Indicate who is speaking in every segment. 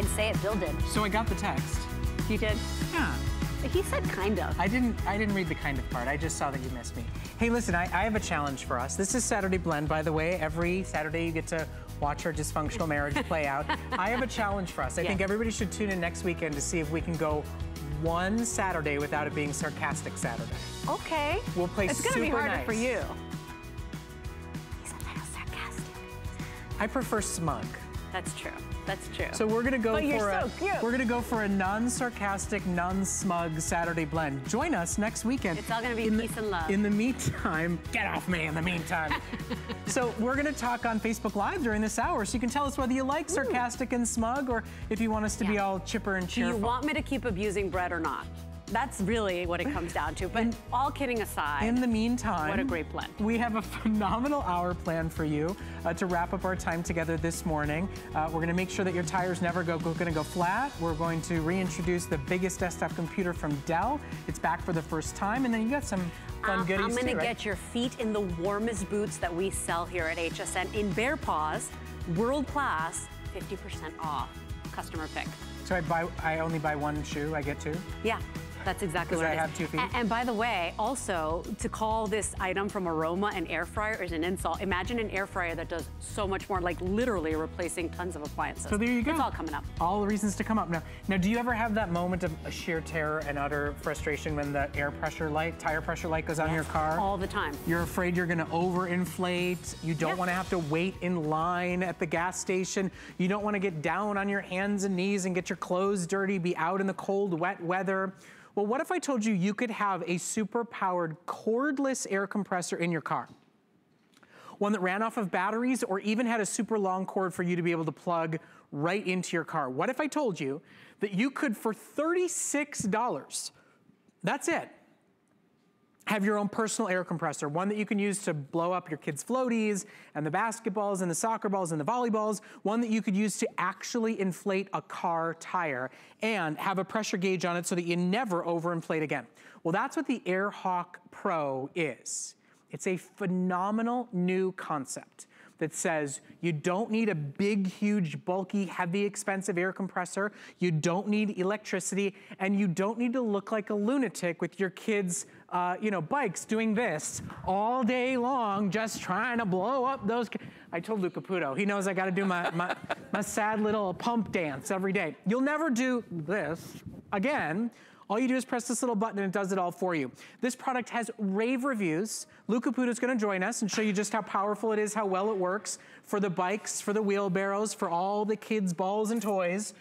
Speaker 1: didn't say it, Bill did.
Speaker 2: So I got the text.
Speaker 1: You did?
Speaker 2: Yeah.
Speaker 1: He said kind of.
Speaker 2: I didn't I didn't read the kind of part. I just saw that you missed me. Hey, listen, I, I have a challenge for us. This is Saturday Blend, by the way. Every Saturday you get to watch our dysfunctional marriage play out. I have a challenge for us. I
Speaker 1: Yeah.
Speaker 2: think everybody should tune in next weekend to see if we can go one Saturday without it being sarcastic Saturday.
Speaker 1: Okay.
Speaker 2: We'll play
Speaker 1: It's gonna be
Speaker 2: super
Speaker 1: harder
Speaker 2: nice.
Speaker 1: for you. He's a little sarcastic.
Speaker 2: I prefer smug.
Speaker 1: That's true. That's true.
Speaker 2: So we're gonna go
Speaker 1: But
Speaker 2: for a
Speaker 1: so
Speaker 2: we're gonna go for a non-sarcastic, non-smug Saturday blend. Join us next weekend.
Speaker 1: It's all gonna be
Speaker 2: In the-
Speaker 1: peace and love.
Speaker 2: In the meantime, get off me in the meantime. so we're gonna talk on Facebook Live during this hour, so you can tell us whether you like sarcastic and smug, or if you want us to be all chipper and cheerful.
Speaker 1: Do you want me to keep abusing Brett or not? That's really what it comes down to. But all kidding aside,
Speaker 2: In the meantime,
Speaker 1: What a great blend.
Speaker 2: We have a phenomenal hour planned for you uh, to wrap up our time together this morning. Uh, we're going to make sure that your tires never go, go going to go flat. We're going to reintroduce the biggest desktop computer from Dell. It's back for the first time, and then you got some fun
Speaker 1: Um,
Speaker 2: goodies
Speaker 1: I'm
Speaker 2: too, right?
Speaker 1: get your feet in the warmest boots that we sell here at HSN in Bear Paws, world class, 50% off. Customer pick.
Speaker 2: So I buy, I only buy one shoe. I get two.
Speaker 1: Yeah. That's exactly what
Speaker 2: I
Speaker 1: it is.
Speaker 2: have two feet?
Speaker 1: A- And, by the way, also to call this item from Aroma an air fryer is an insult. Imagine an air fryer that does so much more, like literally replacing tons of appliances.
Speaker 2: So there you go.
Speaker 1: It's all coming up.
Speaker 2: All the reasons to come up now. Now, do you ever have that moment of sheer terror and utter frustration when the air pressure light, tire pressure light goes on in your car?
Speaker 1: All the time.
Speaker 2: You're afraid you're gonna overinflate. You don't
Speaker 1: Yeah.
Speaker 2: wanna have to wait in line at the gas station. You don't wanna get down on your hands and knees and get your clothes dirty, be out in the cold, wet weather. Well, what if I told you you could have a super powered cordless air compressor in your car? one that ran off of batteries or even had a super long cord for you to be able to plug right into your car. What if I told you that you could, for $36, that's it, have your own personal air compressor, one that you can use to blow up your kids' floaties and the basketballs and the soccer balls and the volleyballs, one that you could use to actually inflate a car tire and have a pressure gauge on it so that you never overinflate again. Well, that's what the AirHawk Pro is. It's a phenomenal new concept that says you don't need a big, huge, bulky, heavy, expensive air compressor. You don't need electricity, and you don't need to look like a lunatic with your kids' uh, you know, bikes doing this all day long, just trying to blow up those. I told Luca Puto, he knows I gotta do my, my, my sad little pump dance every day. You'll never do this again. All you do is press this little button and it does it all for you. This product has rave reviews. Luca Puto's gonna join us and show you just how powerful it is, how well it works for the bikes, for the wheelbarrows, for all the kids' balls and toys.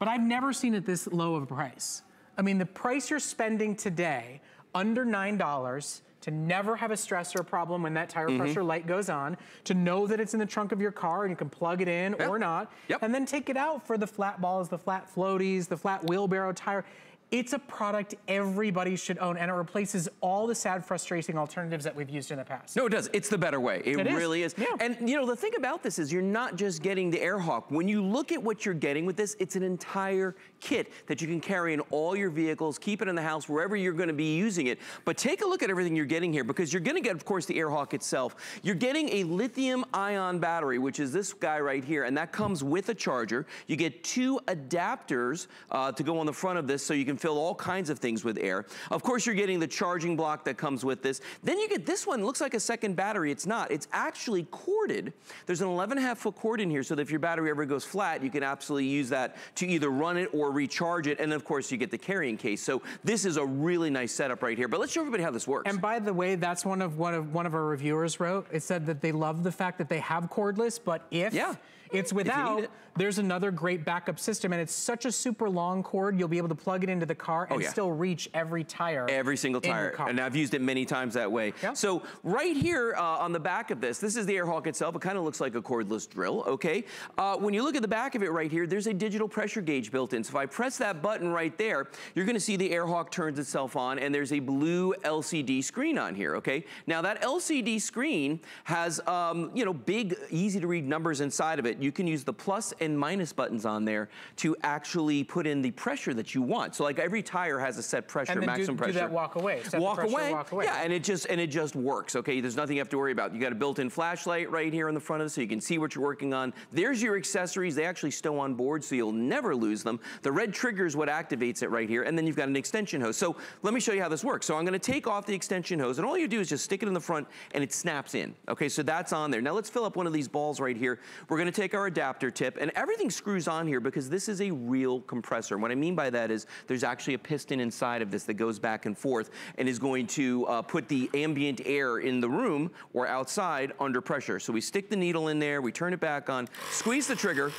Speaker 2: But I've never seen it this low of a price. I mean, the price you're spending today, under $9, to never have a stress or a problem when that tire
Speaker 3: Mm-hmm.
Speaker 2: pressure light goes on, to know that it's in the trunk of your car and you can plug it in
Speaker 3: Yeah.
Speaker 2: or not,
Speaker 3: Yep.
Speaker 2: and then take it out for the flat balls, the flat floaties, the flat wheelbarrow tire. It's a product everybody should own, and it replaces all the sad, frustrating alternatives that we've used in the past.
Speaker 3: No, it does. It's the better way. It,
Speaker 2: It is.
Speaker 3: really is.
Speaker 2: Yeah.
Speaker 3: And you know, the thing about this is you're not just getting the AirHawk. When you look at what you're getting with this, it's an entire kit that you can carry in all your vehicles, keep it in the house, wherever you're gonna be using it. But take a look at everything you're getting here because you're gonna get, of course, the AirHawk itself. You're getting a lithium ion battery, which is this guy right here, and that comes with a charger. You get two adapters uh, to go on the front of this so you can fill all kinds of things with air. Of course, you're getting the charging block that comes with this. Then you get this one, looks like a second battery. It's not. It's actually corded. There's an 11 and a half foot cord in here so that if your battery ever goes flat, you can absolutely use that to either run it or recharge it. And of course, you get the carrying case. So this is a really nice setup right here. But let's show everybody how this works.
Speaker 2: And by the way, that's one of one of one of our reviewers wrote. It said that they love the fact that they have cordless, but if
Speaker 3: Yeah.
Speaker 2: it's
Speaker 3: If
Speaker 2: without,
Speaker 3: it.
Speaker 2: There's another great backup system, and it's such a super long cord, you'll be able to plug it into the car and
Speaker 3: Oh, yeah.
Speaker 2: still reach every tire.
Speaker 3: Every single tire. And I've used it many times that way.
Speaker 2: Yeah.
Speaker 3: So right here uh, on the back of this, this is the AirHawk itself. It kind of looks like a cordless drill, okay? Uh, when you look at the back of it right here, there's a digital pressure gauge built in. So if I press that button right there, you're gonna see the AirHawk turns itself on and there's a blue LCD screen on here, okay? Now that LCD screen has, um, you know, big, easy to read numbers inside of it. You can use the plus and minus buttons on there to actually put in the pressure that you want. So like every tire has a set pressure,
Speaker 2: and then
Speaker 3: maximum
Speaker 2: do,
Speaker 3: pressure.
Speaker 2: do that walk away. Set
Speaker 3: walk
Speaker 2: pressure,
Speaker 3: away.
Speaker 2: walk away.
Speaker 3: Yeah, and it just and it just works. Okay, there's nothing you have to worry about. You got a built-in flashlight right here in the front of it, so you can see what you're working on. There's your accessories. They actually stow on board, so you'll never lose them. The red trigger is what activates it right here, and then you've got an extension hose. So let me show you how this works. So I'm going to take off the extension hose, and all you do is just stick it in the front, and it snaps in. Okay, so that's on there. Now let's fill up one of these balls right here. We're going to take our adapter tip, and everything screws on here because this is a real compressor. And what I mean by that is there's actually a piston inside of this that goes back and forth and is going to uh, put the ambient air in the room or outside under pressure. So we stick the needle in there, we turn it back on, squeeze the trigger,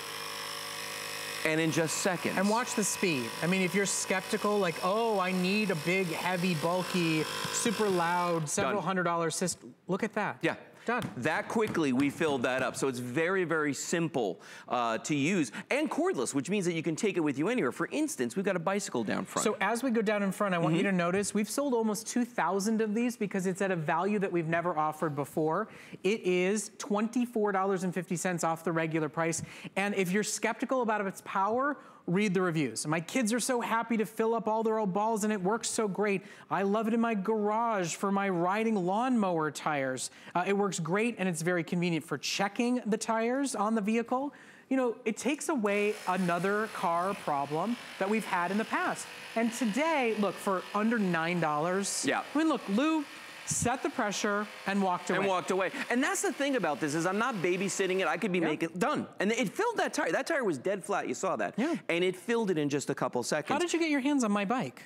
Speaker 3: and in just seconds.
Speaker 2: And watch the speed. I mean, if you're skeptical, like, oh, I need a big, heavy, bulky, super loud, several
Speaker 3: Done.
Speaker 2: hundred dollar system, look at that.
Speaker 3: Yeah.
Speaker 2: Done.
Speaker 3: That quickly we filled that up. So it's very, very simple uh, to use and cordless, which means that you can take it with you anywhere. For instance, we've got a bicycle down front.
Speaker 2: So as we go down in front, I want you
Speaker 3: Mm-hmm.
Speaker 2: to notice we've sold almost 2,000 of these because it's at a value that we've never offered before. It is $24.50 off the regular price. And if you're skeptical about its power, read the reviews. My kids are so happy to fill up all their old balls and it works so great. I love it in my garage for my riding lawnmower tires. Uh, it works great and it's very convenient for checking the tires on the vehicle you know, it takes away another car problem that we've had in the past. And today, look, for under $9,
Speaker 3: Yeah.
Speaker 2: I mean, look, Lou set the pressure and walked away.
Speaker 3: and walked away. And that's the thing about this is I'm not babysitting it. I could be making done. And it filled that tire. That tire was dead flat. You saw that.
Speaker 2: Yeah.
Speaker 3: And it filled it in just a couple seconds.
Speaker 2: How did you get your hands on my bike?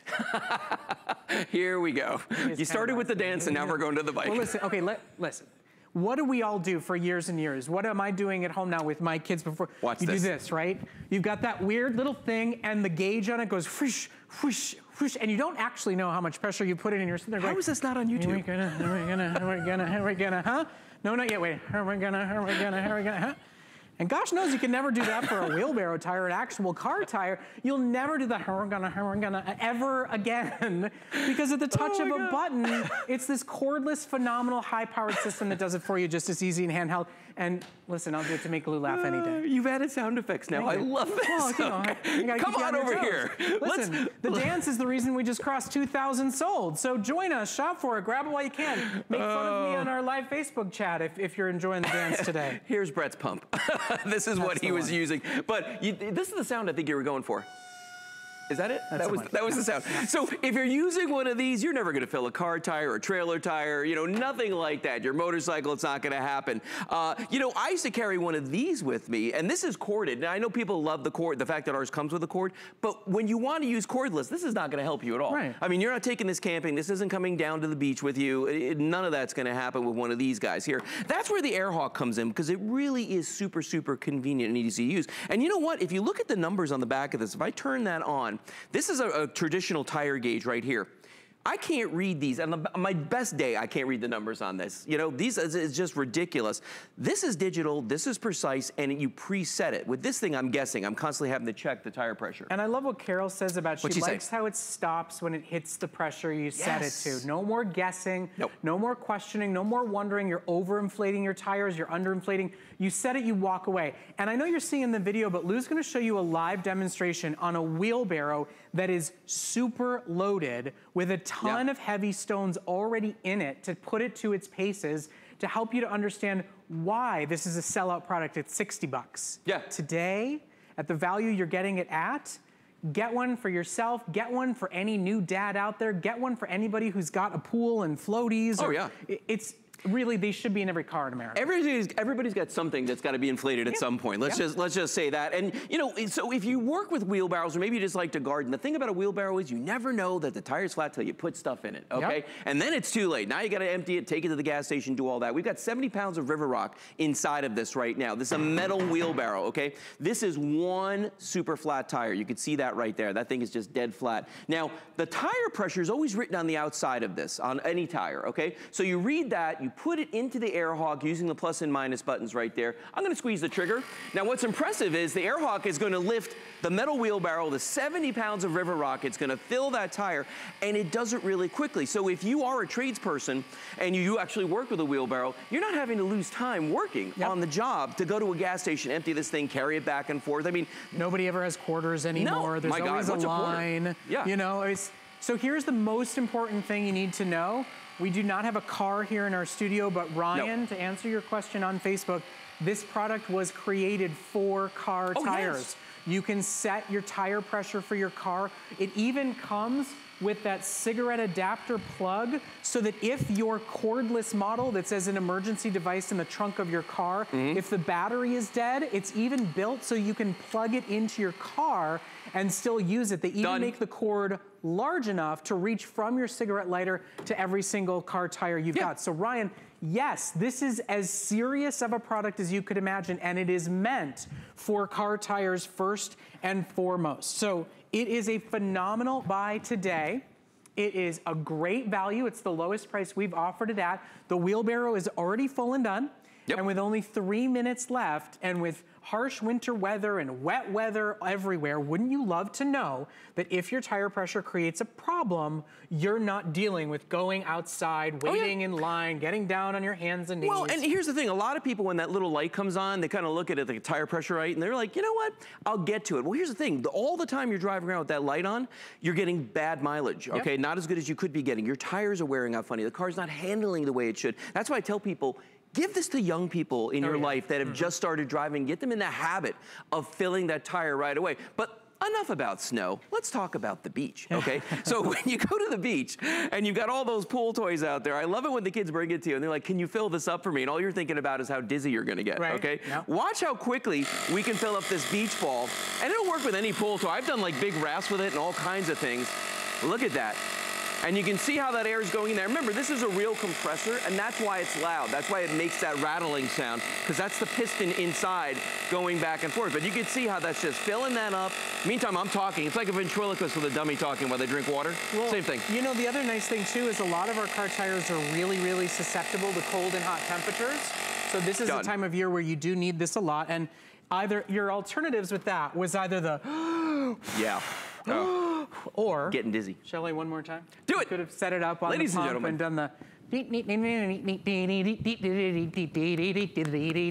Speaker 3: Here we go. You started with the dance and now we're going to the bike.
Speaker 2: Well, listen, okay, let, listen. What do we all do for years and years? What am I doing at home now with my kids before?
Speaker 3: Watch
Speaker 2: you
Speaker 3: this.
Speaker 2: do this, right? You've got that weird little thing and the gauge on it goes whoosh, whoosh, whoosh, and you don't actually know how much pressure you put in and you're sitting there
Speaker 3: How
Speaker 2: going,
Speaker 3: is this not on
Speaker 2: Are we
Speaker 3: YouTube?
Speaker 2: gonna, are we gonna, are we gonna, are we gonna, huh? No, not yet, wait. Are we gonna, are we gonna, are we gonna, huh? And gosh knows you can never do that for a wheelbarrow tire, an actual car tire. You'll never do the how we're gonna, how we're gonna ever again because at the oh touch
Speaker 3: Oh
Speaker 2: of a
Speaker 3: God.
Speaker 2: button, it's this cordless, phenomenal, high-powered system that does it for you just as easy and handheld. And listen, I'll do it to make Lou laugh any day.
Speaker 3: Uh, you've added sound effects now. I love this.
Speaker 2: Oh, well, you know, you gotta
Speaker 3: Come on over
Speaker 2: toes.
Speaker 3: here.
Speaker 2: Listen, the dance is the reason we just crossed 2,000 sold. So join us, shop for it, grab it while you can. Make fun of
Speaker 3: Oh.
Speaker 2: me on our live Facebook chat if, if you're enjoying the dance today.
Speaker 3: Here's Brett's pump. this is what he was
Speaker 2: one.
Speaker 3: using. But you, this is the sound I think you were going for. Is that it? that was that was the sound. So if you're using one of these, you're never going to fill a car tire or a trailer tire. You know, nothing like that. Your motorcycle, it's not going to happen. Uh, you know, I used to carry one of these with me, and this is corded. Now I know people love the cord, the fact that ours comes with a cord, but when you want to use cordless, this is not going to help you at all.
Speaker 2: Right.
Speaker 3: I mean, you're not taking this camping. This isn't coming down to the beach with you. It- none of that's going to happen with one of these guys here. That's where the AirHawk comes in because it really is super, super convenient and easy to use. And you know what? If you look at the numbers on the back of this, if I turn that on, this is a, a traditional tire gauge right here. I can't read these. On, my best day, I can't read the numbers on this. You know, these is just ridiculous. This is digital, this is precise, and you preset it. With this thing, I'm guessing, I'm constantly having to check the tire pressure.
Speaker 2: And I love what Carol says about she
Speaker 3: she say?
Speaker 2: likes how it stops when it hits the pressure you set it to. No more guessing,
Speaker 3: Nope.
Speaker 2: no more questioning, no more wondering. You're overinflating your tires, you're underinflating. You set it, you walk away. And I know you're seeing in the video, but Lou's gonna show you a live demonstration on a wheelbarrow that is super loaded with a ton
Speaker 3: Yeah.
Speaker 2: of heavy stones already in it to put it to its paces to help you to understand why this is a sellout product at 60 bucks.
Speaker 3: Yeah.
Speaker 2: Today, at the value you're getting it at, get one for yourself, get one for any new dad out there, get one for anybody who's got a pool and floaties.
Speaker 3: Oh,
Speaker 2: or-
Speaker 3: yeah.
Speaker 2: It's really, they should be in every car in America.
Speaker 3: Everybody's, everybody's got something that's got to be inflated at
Speaker 2: Yeah.
Speaker 3: some point. Let's
Speaker 2: Yeah.
Speaker 3: just let's just say that. And you know, so if you work with wheelbarrows, or maybe you just like to garden, the thing about a wheelbarrow is you never know that the tire's flat till you put stuff in it. Okay,
Speaker 2: Yep.
Speaker 3: and then it's too late. Now you got to empty it, take it to the gas station, do all that. We've got 70 pounds of river rock inside of this right now. This is a metal wheelbarrow. Okay, this is one super flat tire. You can see that right there. That thing is just dead flat. Now the tire pressure is always written on the outside of this on any tire. Okay, so you read that, you put it into the AirHawk using the plus and minus buttons right there. I'm gonna squeeze the trigger. Now what's impressive is the AirHawk is gonna lift the metal wheelbarrow, the 70 pounds of River Rock, it's gonna fill that tire, and it does it really quickly. So if you are a tradesperson and you actually work with a wheelbarrow, you're not having to lose time working yep. on the job to go to a gas station, empty this thing, carry it back and forth. I mean,
Speaker 2: nobody ever has quarters anymore.
Speaker 3: No,
Speaker 2: There's always
Speaker 3: God,
Speaker 2: a line.
Speaker 3: A yeah.
Speaker 2: You know, it's, so here's the most important thing you need to know. We do not have a car here in our studio, but Ryan, no. to answer your question on Facebook, this product was created for car oh, tires. Yes. You can set your tire pressure for your car. It even comes with that cigarette adapter plug so that if your cordless model that says an emergency device in the trunk of your car, mm -hmm. if the battery is dead, it's even built so you can plug it into your car and still use it. They even Done. make the cord large enough to reach from your cigarette lighter to every single car tire you've yeah. got. So Ryan, yes, this is as serious of a product as you could imagine, and it is meant for car tires first and foremost. So it is a phenomenal buy today. It is a great value. It's the lowest price we've offered it at. The wheelbarrow is already full and done. Yep. And with only three minutes left and with harsh winter weather and wet weather everywhere, wouldn't you love to know that if your tire pressure creates a problem, you're not dealing with going outside, waiting oh, yeah. in line, getting down on your hands and knees.
Speaker 3: Well, and here's the thing. A lot of people, when that little light comes on, they kind of look at it, the tire pressure right, and they're like, you know what? I'll get to it. Well, here's the thing. All the time you're driving around with that light on, you're getting bad mileage, okay? Yep. Not as good as you could be getting. Your tires are wearing out funny. The car's not handling the way it should. That's why I tell people, Give this to young people in oh, your yeah. life that have mm -hmm. just started driving. Get them in the habit of filling that tire right away. But enough about snow. Let's talk about the beach, okay? so when you go to the beach and you've got all those pool toys out there, I love it when the kids bring it to you and they're like, can you fill this up for me? And all you're thinking about is how dizzy you're gonna get, right. okay? Watch how quickly we can fill up this beach ball. And it'll work with any pool toy. I've done like big rafts with it and all kinds of things. Look at that. And you can see how that air is going in there. Remember, this is a real compressor, and that's why it's loud. That's why it makes that rattling sound, because that's the piston inside going back and forth. But you can see how that's just filling that up. Meantime, I'm talking. It's like a ventriloquist with a dummy talking while they drink water. Well, Same thing.
Speaker 2: You know, the other nice thing, too, is a lot of our car tires are really, really susceptible to cold and hot temperatures. So this is Done. a time of year where you do need this a lot. And either your alternatives with that was either the...
Speaker 3: yeah. Oh.
Speaker 2: or
Speaker 3: getting dizzy.
Speaker 2: Shall I one more time?
Speaker 3: Do it.
Speaker 2: Could have set it up on
Speaker 3: Ladies
Speaker 2: the
Speaker 3: pump and,
Speaker 2: and done the.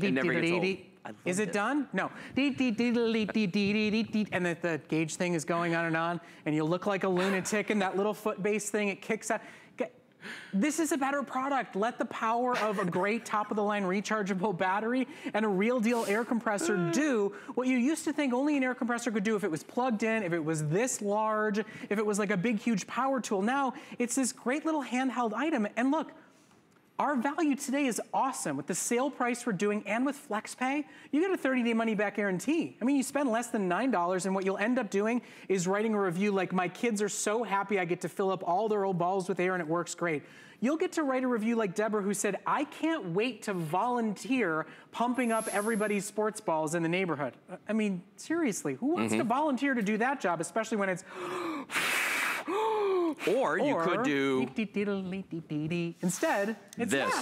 Speaker 3: It never gets old.
Speaker 2: Is it, it, done? No. and the, the gauge thing is going on and on, and you look like a lunatic in that little foot base thing. It kicks out. This is a better product. Let the power of a great top-of-the-line rechargeable battery and a real deal air compressor do what you used to think only an air compressor could do if it was plugged in, if it was this large, if it was like a big, huge power tool. Now, it's this great little handheld item. And look, our value today is awesome. With the sale price we're doing and with FlexPay, you get a 30-day money-back guarantee. I mean, you spend less than $9 and what you'll end up doing is writing a review like, my kids are so happy I get to fill up all their old balls with air and it works great. You'll get to write a review like Deborah who said, I can't wait to volunteer pumping up everybody's sports balls in the neighborhood. I mean, seriously, who wants mm -hmm. to volunteer to do that job, especially when it's
Speaker 3: or you could do
Speaker 2: instead it's
Speaker 3: this.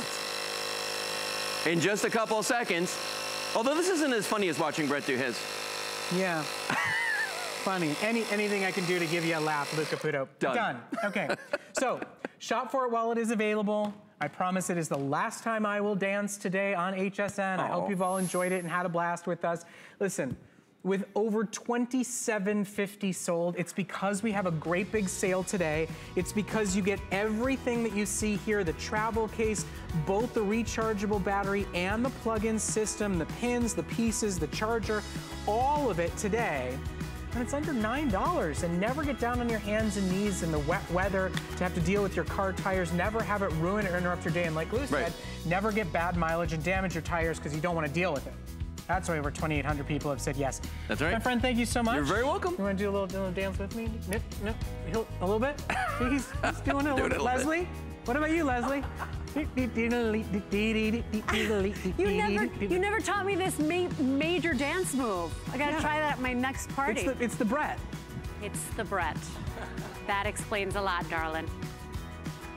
Speaker 3: That. In just a couple of seconds. Although this isn't as funny as watching Brett do his.
Speaker 2: Yeah. funny. Any anything I can do to give you a laugh, Luca Puto.
Speaker 3: Done.
Speaker 2: Done. Okay. so shop for it while it is available. I promise it is the last time I will dance today on HSN. I hope you've all enjoyed it and had a blast with us. Listen, with over 2750 sold. It's because we have a great big sale today. It's because you get everything that you see here, the travel case, both the rechargeable battery and the plug-in system, the pins, the pieces, the charger, all of it today. And it's under $9 and never get down on your hands and knees in the wet weather to have to deal with your car tires. Never have it ruin or interrupt your day. And like Lou said, right. never get bad mileage and damage your tires because you don't want to deal with it. That's why over 2,800 people have said yes.
Speaker 3: That's right.
Speaker 2: My friend, thank you so much.
Speaker 3: You're very welcome.
Speaker 2: You want to do a little, little dance with me? Nip, nip, a little bit? he's, he's doing it a little bit. Leslie? What about you, Leslie?
Speaker 1: you never, you never taught me this ma major dance move. I gotta yeah. try that at my next party.
Speaker 2: It's the, it's the Brett.
Speaker 1: It's the Brett. that explains a lot, darling.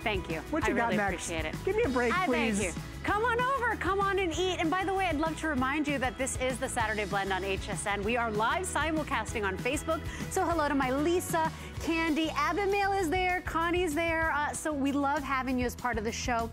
Speaker 1: Thank you.
Speaker 2: What you
Speaker 1: I
Speaker 2: got
Speaker 1: really
Speaker 2: next?
Speaker 1: appreciate it.
Speaker 2: Give me a break,
Speaker 1: I
Speaker 2: please.
Speaker 1: Thank you. Come on over, come on and eat. And by the way, I'd love to remind you that this is the Saturday Blend on HSN. We are live simulcasting on Facebook. So hello to my Lisa, Candy, Abimail is there, Connie's there. Uh, so we love having you as part of the show.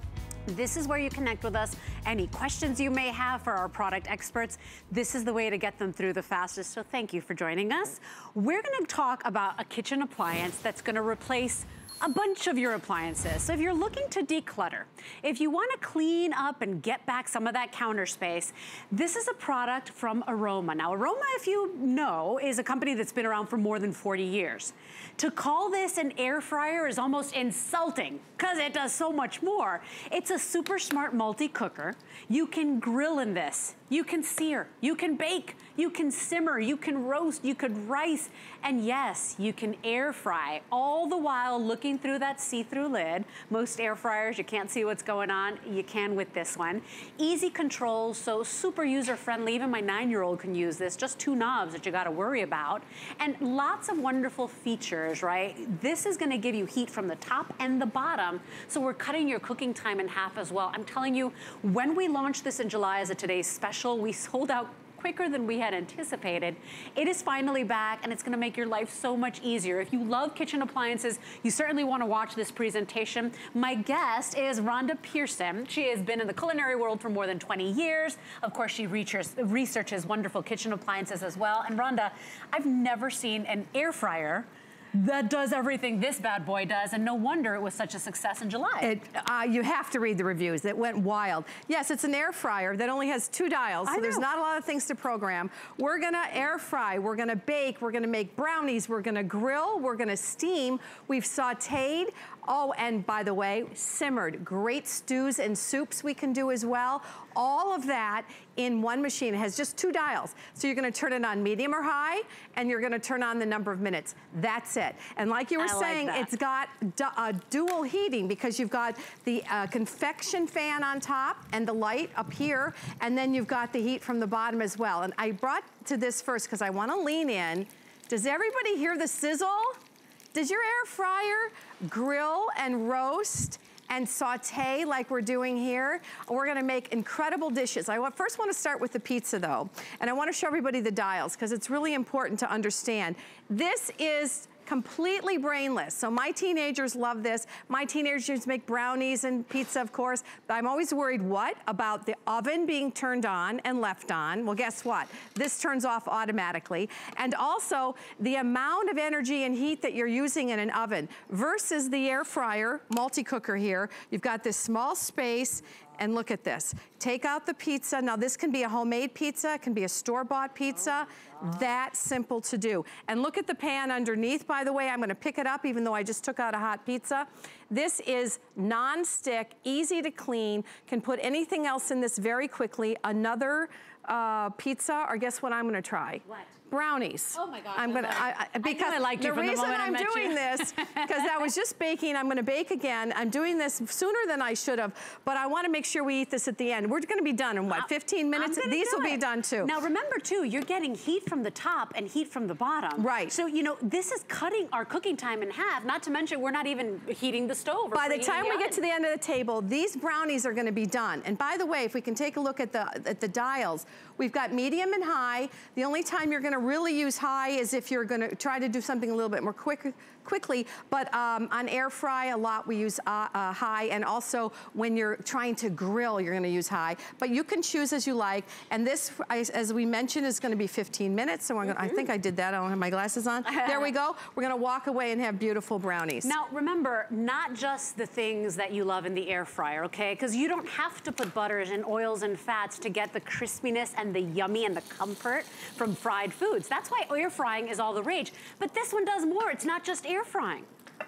Speaker 1: This is where you connect with us. Any questions you may have for our product experts, this is the way to get them through the fastest. So thank you for joining us. We're gonna talk about a kitchen appliance that's gonna replace a bunch of your appliances. So if you're looking to declutter, if you wanna clean up and get back some of that counter space, this is a product from Aroma. Now Aroma, if you know, is a company that's been around for more than 40 years. To call this an air fryer is almost insulting because it does so much more. It's a super smart multi-cooker. You can grill in this. You can sear, you can bake, you can simmer, you can roast, you could rice, and yes, you can air fry, all the while looking through that see-through lid. Most air fryers, you can't see what's going on. You can with this one. Easy controls, so super user-friendly. Even my nine-year-old can use this. Just two knobs that you gotta worry about. And lots of wonderful features, right? This is gonna give you heat from the top and the bottom, so we're cutting your cooking time in half as well. I'm telling you, when we launched this in July as a today's special, we sold out quicker than we had anticipated. It is finally back and it's gonna make your life so much easier. If you love kitchen appliances, you certainly wanna watch this presentation. My guest is Rhonda Pearson. She has been in the culinary world for more than 20 years. Of course, she researches, researches wonderful kitchen appliances as well. And Rhonda, I've never seen an air fryer that does everything this bad boy does, and no wonder it was such a success in July.
Speaker 4: It, uh, you have to read the reviews. It went wild. Yes, it's an air fryer that only has two dials, so there's not a lot of things to program. We're gonna air fry, we're gonna bake, we're gonna make brownies, we're gonna grill, we're gonna steam. We've sauteed. Oh, and by the way, simmered. Great stews and soups we can do as well. All of that in one machine. It has just two dials. So you're gonna turn it on medium or high, and you're gonna turn on the number of minutes. That's it. And like you were
Speaker 1: I
Speaker 4: saying,
Speaker 1: that.
Speaker 4: it's got du uh, dual heating because you've got the uh, convection fan on top and the light up here, and then you've got the heat from the bottom as well. And I brought to this first because I wanna lean in. Does everybody hear the sizzle? Does your air fryer grill and roast and saute like we're doing here? We're gonna make incredible dishes. I first wanna start with the pizza though, and I wanna show everybody the dials because it's really important to understand. This is completely brainless. So my teenagers love this. My teenagers make brownies and pizza, of course, but I'm always worried, what? About the oven being turned on and left on. Well, guess what? This turns off automatically. And also the amount of energy and heat that you're using in an oven versus the air fryer, multi-cooker here. You've got this small space and look at this. Take out the pizza. Now this can be a homemade pizza, it can be a store-bought pizza. That simple to do. And look at the pan underneath, by the way. I'm gonna pick it up even though I just took out a hot pizza. This is non-stick, easy to clean, can put anything else in this very quickly. Another uh, pizza, or guess what I'm gonna try?
Speaker 1: What?
Speaker 4: Brownies.
Speaker 1: Oh my gosh,
Speaker 4: I'm gonna. I,
Speaker 1: I
Speaker 4: I, because
Speaker 1: I liked you
Speaker 4: the
Speaker 1: from the
Speaker 4: reason
Speaker 1: moment I
Speaker 4: I'm doing
Speaker 1: you.
Speaker 4: this, because I was just baking, I'm gonna bake again. I'm doing this sooner than I should have, but I wanna make sure we eat this at the end. We're gonna be done in what, 15 minutes? These will be done too.
Speaker 1: Now remember too, you're getting heat from the top and heat from the bottom.
Speaker 4: Right.
Speaker 1: So, you know, this is cutting our cooking time in half, not to mention we're not even heating the stove. or
Speaker 4: By the time we get to the end of the table, these brownies are gonna be done. And by the way, if we can take a look at the, at the dials, we've got medium and high. The only time you're gonna really use high is if you're gonna try to do something a little bit more quick, quickly, but um, on air fry a lot we use uh, uh, high, and also when you're trying to grill, you're gonna use high. But you can choose as you like, and this, as we mentioned, is gonna be 15 minutes, so I'm gonna, I think I did that, I don't have my glasses on. there we go. We're gonna walk away and have beautiful brownies.
Speaker 1: Now, remember, not just the things that you love in the air fryer, okay? Because you don't have to put butters and oils and fats to get the crispiness and the yummy and the comfort from fried foods. That's why air frying is all the rage. But this one does more. It's not just air frying.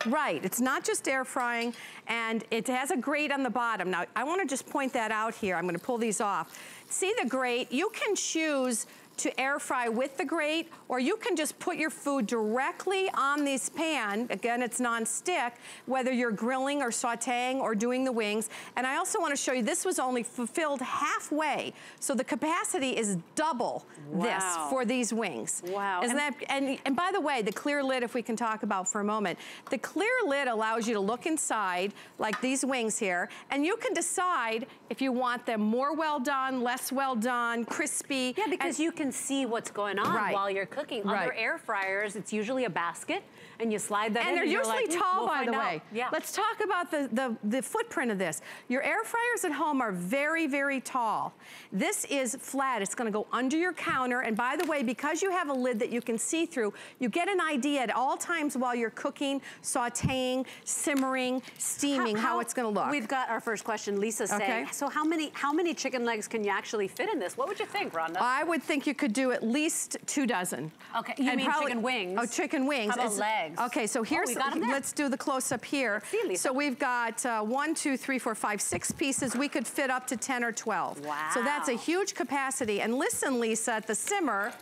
Speaker 4: Right, it's not just air frying and it has a grate on the bottom. Now, I wanna just point that out here. I'm gonna pull these off. See the grate? You can choose to air fry with the grate, or you can just put your food directly on this pan. Again, it's non-stick, whether you're grilling or sauteing or doing the wings. And I also wanna show you, this was only fulfilled halfway. So the capacity is double wow. this for these wings.
Speaker 1: Wow.
Speaker 4: Isn't and that, and, and by the way, the clear lid, if we can talk about for a moment, the clear lid allows you to look inside, like these wings here, and you can decide if you want them more well done, less well done, crispy.
Speaker 1: Yeah, because
Speaker 4: and,
Speaker 1: you can see what's going on right. while you're cooking.
Speaker 4: Right.
Speaker 1: Other air fryers, it's usually a basket, and you slide that
Speaker 4: and
Speaker 1: in.
Speaker 4: They're
Speaker 1: and
Speaker 4: usually
Speaker 1: like,
Speaker 4: tall,
Speaker 1: we'll
Speaker 4: by the
Speaker 1: out.
Speaker 4: way.
Speaker 1: Yeah.
Speaker 4: Let's talk about the, the, the footprint of this. Your air fryers at home are very, very tall. This is flat. It's gonna go under your counter. And by the way, because you have a lid that you can see through, you get an idea at all times while you're cooking, sauteing, simmering, steaming, how, how, how it's gonna look.
Speaker 1: We've got our first question. Lisa saying, okay. so how many, how many chicken legs can you actually fit in this? What would you think, Rhonda?
Speaker 4: I would think you could do at least two dozen.
Speaker 1: Okay, you and mean probably, chicken wings?
Speaker 4: Oh, chicken wings.
Speaker 1: How about legs?
Speaker 4: Okay, so here's, oh, let's do the close-up here.
Speaker 1: See,
Speaker 4: so we've got uh, one, two, three, four, five, six pieces. We could fit up to 10 or 12.
Speaker 1: Wow.
Speaker 4: So that's a huge capacity. And listen, Lisa, at the simmer,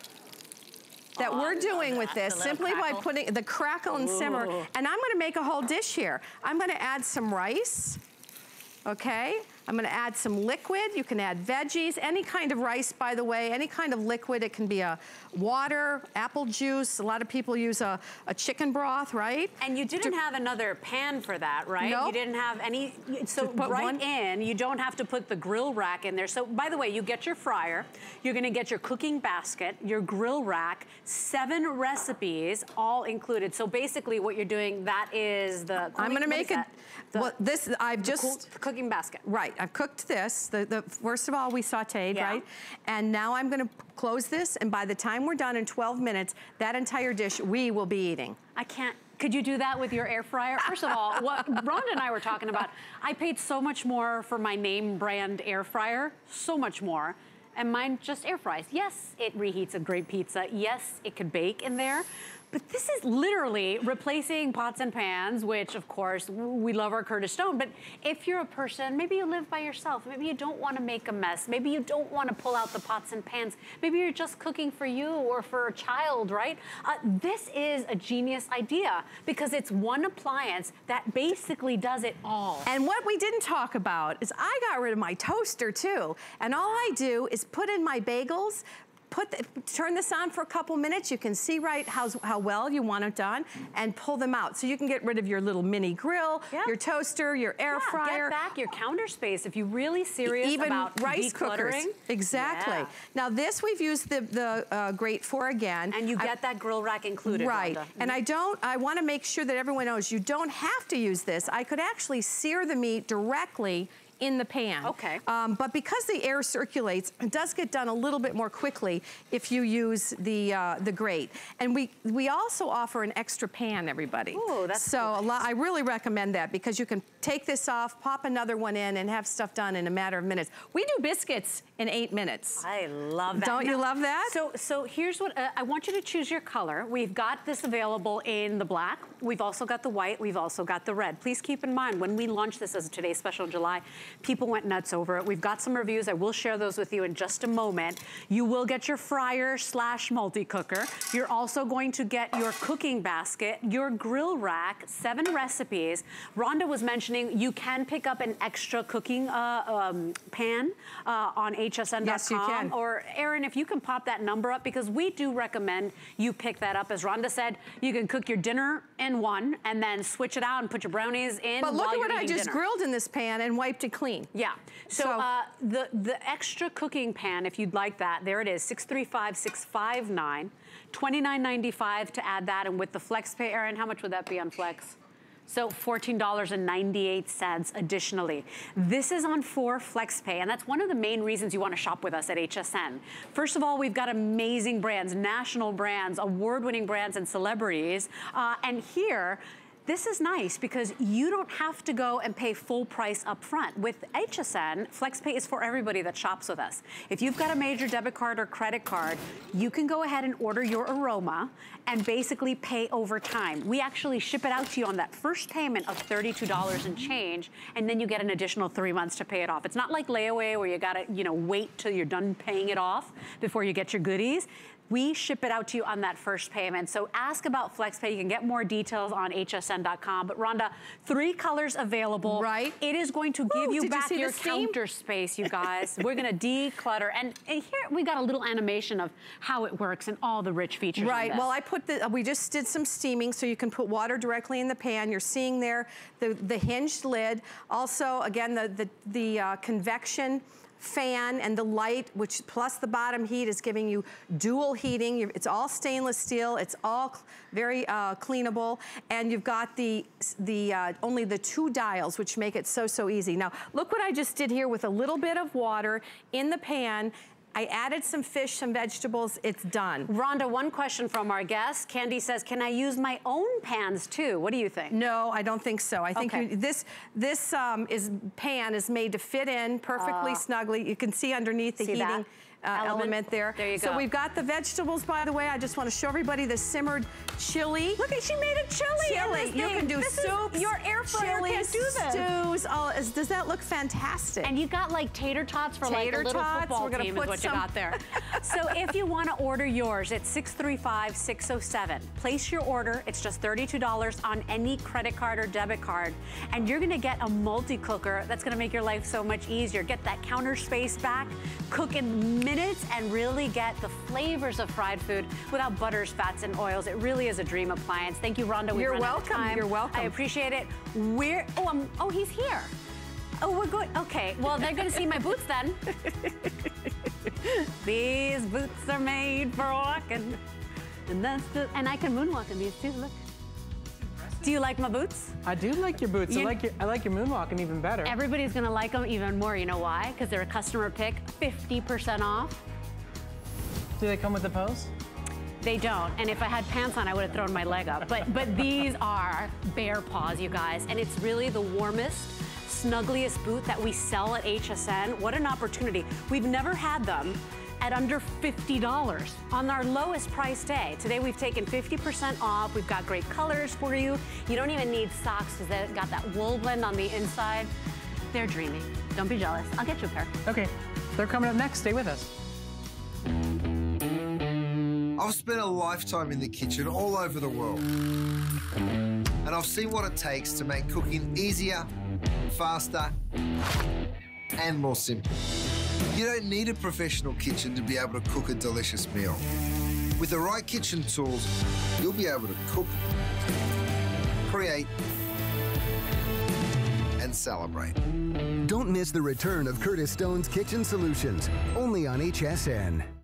Speaker 4: that oh, we're doing with this simply crackle. by putting the crackle and Ooh. simmer. And I'm gonna make a whole dish here. I'm gonna add some rice, okay? I'm gonna add some liquid. You can add veggies, any kind of rice, by the way, any kind of liquid. It can be a water, apple juice. A lot of people use a, a chicken broth, right?
Speaker 1: And you didn't to, have another pan for that, right?
Speaker 4: No.
Speaker 1: You didn't have any, so right one, in, you don't have to put the grill rack in there. So by the way, you get your fryer, you're gonna get your cooking basket, your grill rack, seven recipes, all included. So basically what you're doing, that is the,
Speaker 4: I'm gonna make it, well, this, I've just.
Speaker 1: Cool, cooking basket.
Speaker 4: Right, I've cooked this. The, the First of all, we sauteed, yeah. right? And now I'm gonna close this, and by the time we're done in 12 minutes, that entire dish we will be eating.
Speaker 1: I can't, could you do that with your air fryer? First of all, what Rhonda and I were talking about, I paid so much more for my name brand air fryer, so much more and mine just air fries. Yes, it reheats a great pizza. Yes, it could bake in there, but this is literally replacing pots and pans, which of course we love our Curtis Stone. But if you're a person, maybe you live by yourself, maybe you don't want to make a mess, maybe you don't want to pull out the pots and pans, maybe you're just cooking for you or for a child, right? Uh, this is a genius idea because it's one appliance that basically does it all.
Speaker 4: And what we didn't talk about is I got rid of my toaster too. And all I do is put in my bagels, put the, turn this on for a couple minutes. You can see right how, how well you want it done and pull them out. So you can get rid of your little mini grill, yeah. your toaster, your air
Speaker 1: yeah,
Speaker 4: fryer.
Speaker 1: Get back your counter space if you're really serious
Speaker 4: Even
Speaker 1: about
Speaker 4: rice cookers.
Speaker 1: Exactly.
Speaker 4: Yeah. Now this we've used the, the uh, grate for again.
Speaker 1: And you get I, that grill rack included,
Speaker 4: Right.
Speaker 1: Rhonda.
Speaker 4: And I don't, I want to make sure that everyone knows you don't have to use this. I could actually sear the meat directly in the pan.
Speaker 1: Okay.
Speaker 4: Um, but because the air circulates, it does get done a little bit more quickly if you use the uh, the grate. And we we also offer an extra pan, everybody.
Speaker 1: Ooh, that's
Speaker 4: so
Speaker 1: cool.
Speaker 4: a lot. I really recommend that because you can take this off, pop another one in, and have stuff done in a matter of minutes. We do biscuits in eight minutes.
Speaker 1: I love that.
Speaker 4: Don't now, you love that?
Speaker 1: So so here's what uh, I want you to choose your color. We've got this available in the black. We've also got the white. We've also got the red. Please keep in mind when we launch this as today's special in July, People went nuts over it. We've got some reviews. I will share those with you in just a moment. You will get your fryer slash multi-cooker. You're also going to get your cooking basket, your grill rack, seven recipes. Rhonda was mentioning you can pick up an extra cooking uh, um, pan uh, on hsn.com.
Speaker 4: Yes, you can.
Speaker 1: Or Erin, if you can pop that number up because we do recommend you pick that up. As Rhonda said, you can cook your dinner in one and then switch it out and put your brownies in
Speaker 4: But look at what I just
Speaker 1: dinner.
Speaker 4: grilled in this pan and wiped it clean.
Speaker 1: Yeah. So,
Speaker 4: so
Speaker 1: uh, the, the extra cooking pan, if you'd like that, there it is, 635659, 29.95 to add that. And with the FlexPay, Erin, how much would that be on Flex? So $14.98 additionally. This is on for FlexPay, and that's one of the main reasons you want to shop with us at HSN. First of all, we've got amazing brands, national brands, award-winning brands and celebrities. Uh, and here, This is nice because you don't have to go and pay full price up front. With HSN, FlexPay is for everybody that shops with us. If you've got a major debit card or credit card, you can go ahead and order your aroma and basically pay over time. We actually ship it out to you on that first payment of $32 and change, and then you get an additional three months to pay it off. It's not like layaway where you gotta, you know, wait till you're done paying it off before you get your goodies we ship it out to you on that first payment. So ask about FlexPay. You can get more details on hsn.com. But Rhonda, three colors available.
Speaker 4: Right.
Speaker 1: It is going to give you
Speaker 4: you
Speaker 1: back
Speaker 4: see
Speaker 1: your counter space, you guys. We're gonna declutter. And, and here we got a little animation of how it works and all the rich features.
Speaker 4: Right, well I put the, uh, we just did some steaming so you can put water directly in the pan. You're seeing there the, the hinged lid. Also, again, the, the, the uh, convection fan and the light, which plus the bottom heat is giving you dual heating. It's all stainless steel. It's all very uh, cleanable. And you've got the, the uh, only the two dials, which make it so, so easy. Now, look what I just did here with a little bit of water in the pan. I added some fish, some vegetables. It's done.
Speaker 1: Rhonda, one question from our guest. Candy says, can I use my own pans too? What do you think?
Speaker 4: No, I don't think so. I think
Speaker 1: Okay.
Speaker 4: you, this this um, is pan is made to fit in perfectly snugly. You can see underneath the
Speaker 1: See that
Speaker 4: heating uh,
Speaker 1: element?
Speaker 4: there.
Speaker 1: There you
Speaker 4: So we've got the vegetables, by the way. I just want to show everybody the simmered chili.
Speaker 1: Look at, she made a chili.
Speaker 4: Chili. You
Speaker 1: thing.
Speaker 4: can do
Speaker 1: This is-
Speaker 4: soups.
Speaker 1: Your air fryer
Speaker 4: chilies,
Speaker 1: can't do this.
Speaker 4: Stews. All, is, does that look fantastic?
Speaker 1: And you got like tater tots for like a little
Speaker 4: tots,
Speaker 1: football
Speaker 4: we're gonna
Speaker 1: team
Speaker 4: put
Speaker 1: is what
Speaker 4: some-
Speaker 1: you got there. so if you want to order yours, it's 635-607. Place your order. It's just $32 on any credit card or debit card. And you're going to get a multi-cooker that's going to make your life so much easier. Get that counter space back, cook in minutes, and really get the flavors of fried food without butters, fats, and oils. It really is a dream appliance. Thank you, Rhonda. We've
Speaker 4: You're
Speaker 1: run out of
Speaker 4: welcome. You're welcome.
Speaker 1: I appreciate it. Where? Oh, um, oh, he's here. Oh, we're going. Okay. Well, they're going to see my boots then. These boots are made for walking, and that's the. And I can moonwalk in these too. Look. Do you like my boots?
Speaker 2: I do like your boots. I like your, I like your moonwalking even better.
Speaker 1: Everybody's gonna like them even more. You know why? Because they're a customer pick, 50% off.
Speaker 2: do they come with the pose?
Speaker 1: They don't. And if I had pants on, I would have thrown my leg up. But but these are Bear Paws, you guys. And it's really the warmest, snuggliest boot that we sell at HSN. What an opportunity. We've never had them at under $50 on our lowest price day. Today we've taken 50% off. We've got great colors for you. You don't even need socks because they've got that wool blend on the inside. They're dreamy. Don't be jealous. I'll get you a pair.
Speaker 2: Okay, they're coming up next. Stay with us.
Speaker 5: I've spent a lifetime in the kitchen all over the world. And I've seen what it takes to make cooking easier, faster, and more simple. You don't need a professional kitchen to be able to cook a delicious meal. With the right kitchen tools, you'll be able to cook, create, and celebrate.
Speaker 6: Don't miss the return of Curtis Stone's Kitchen Solutions, only on HSN.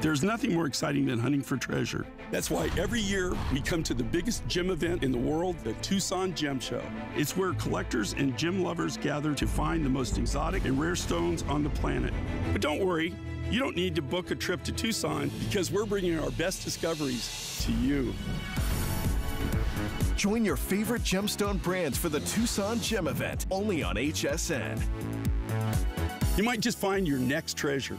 Speaker 7: There's nothing more exciting than hunting for treasure. That's why every year we come to the biggest gem event in the world, the Tucson Gem Show. It's where collectors and gem lovers gather to find the most exotic and rare stones on the planet. But don't worry, you don't need to book a trip to Tucson because we're bringing our best discoveries to you.
Speaker 8: Join your favorite gemstone brands for the Tucson Gem Event, only on HSN.
Speaker 7: You might just find your next treasure.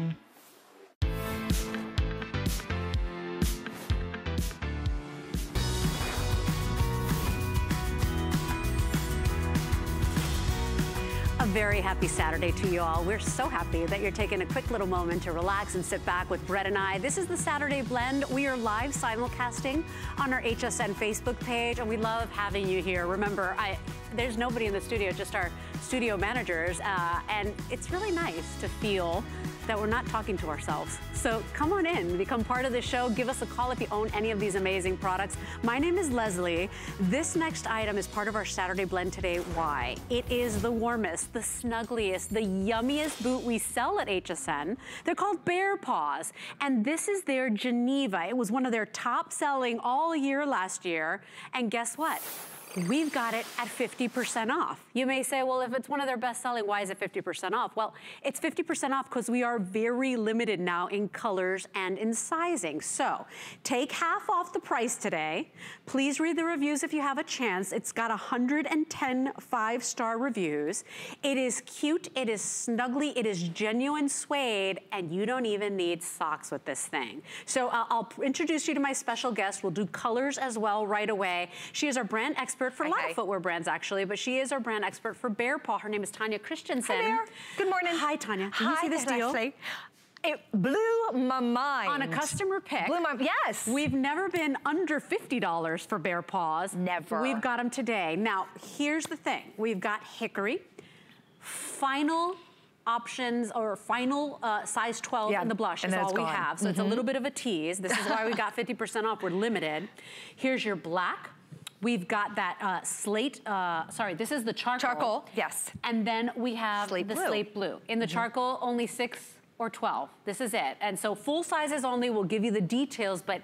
Speaker 1: Very happy Saturday to you all. We're so happy that you're taking a quick little moment to relax and sit back with Brett and I. This is the Saturday Blend. We are live simulcasting on our HSN Facebook page, and we love having you here. Remember, I, there's nobody in the studio, just our studio managers, uh, and it's really nice to feel that we're not talking to ourselves. So come on in, become part of the show. Give us a call if you own any of these amazing products. My name is Leslie. This next item is part of our Saturday Blend today. Why? It is the warmest, the snuggliest, the yummiest boot we sell at HSN. They're called Bear Paws, and this is their Geneva. It was one of their top selling all year last year, and guess what? We've got it at 50% off. You may say, well, if it's one of their best selling, why is it 50% off? Well, it's 50% off because we are very limited now in colors and in sizing. So take half off the price today. Please read the reviews if you have a chance. It's got 110 five-star reviews. It is cute, it is snuggly, it is genuine suede, and you don't even need socks with this thing. So uh, I'll introduce you to my special guest. We'll do colors as well right away. She is our brand expert expert for a lot of footwear brands, actually, but she is our brand expert for Bear Paw. Her name is Tanya Christiansen.
Speaker 9: Hi there. Good morning.
Speaker 1: Hi, Tanya. Did
Speaker 9: Hi,
Speaker 1: you see this deal?
Speaker 9: It blew my mind.
Speaker 1: On a customer pick.
Speaker 9: Blew my, yes.
Speaker 1: We've never been under $50 for Bear Paws.
Speaker 9: Never.
Speaker 1: We've got them today. Now, here's the thing. We've got hickory, final options or final uh, size 12
Speaker 9: yeah,
Speaker 1: in the blush is all we have. So mm -hmm. it's a mm-hmm. little bit of a tease. This is why we got 50% off. We're limited. Here's your black, We've got that uh, slate, uh, sorry, this is the charcoal.
Speaker 9: Charcoal, yes.
Speaker 1: And then we have slate the blue. slate blue. In the mm -hmm. charcoal, only six or 12. This is it. And so full sizes only, we'll give you the details, but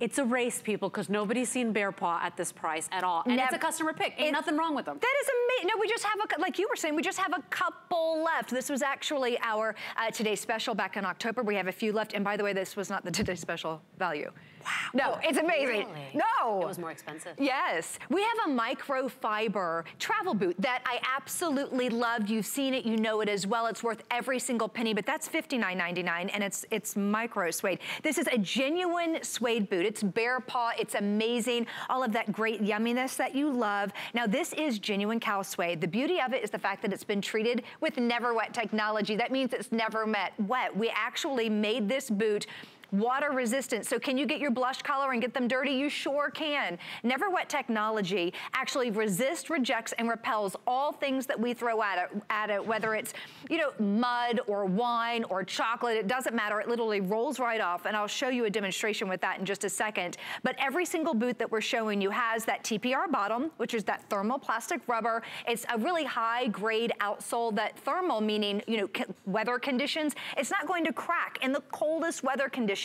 Speaker 1: it's a race, people, because nobody's seen Bear Paw at this price at all. And Never. it's a customer pick. Ain't it, nothing wrong with them.
Speaker 9: That is amazing. No, we just have, a, like you were saying, we just have a couple left. This was actually our uh, Today Special back in October. We have a few left. And by the way, this was not the Today Special value.
Speaker 1: Wow.
Speaker 9: No, it's amazing.
Speaker 1: Really?
Speaker 9: No.
Speaker 1: It was more expensive.
Speaker 9: Yes. We have a microfiber travel boot that I absolutely love. You've seen it, you know it as well. It's worth every single penny, but that's $59.99 and it's it's micro suede. This is a genuine suede boot. It's bear paw. It's amazing. All of that great yumminess that you love. Now this is genuine cow suede. The beauty of it is the fact that it's been treated with never wet technology. That means it's never met wet. We actually made this boot Water resistant. So can you get your blush color and get them dirty? You sure can. Never Wet technology actually resists, rejects, and repels all things that we throw at it, at it, whether it's, you know, mud or wine or chocolate. It doesn't matter. It literally rolls right off. And I'll show you a demonstration with that in just a second. But every single boot that we're showing you has that TPR bottom, which is that thermoplastic rubber. It's a really high grade outsole that thermal meaning, you know, weather conditions. It's not going to crack in the coldest weather conditions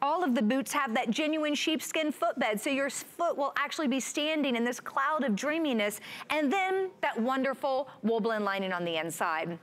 Speaker 9: All of the boots have that genuine sheepskin footbed, so your foot will actually be standing in this cloud of dreaminess, and then that wonderful wool blend lining on the inside.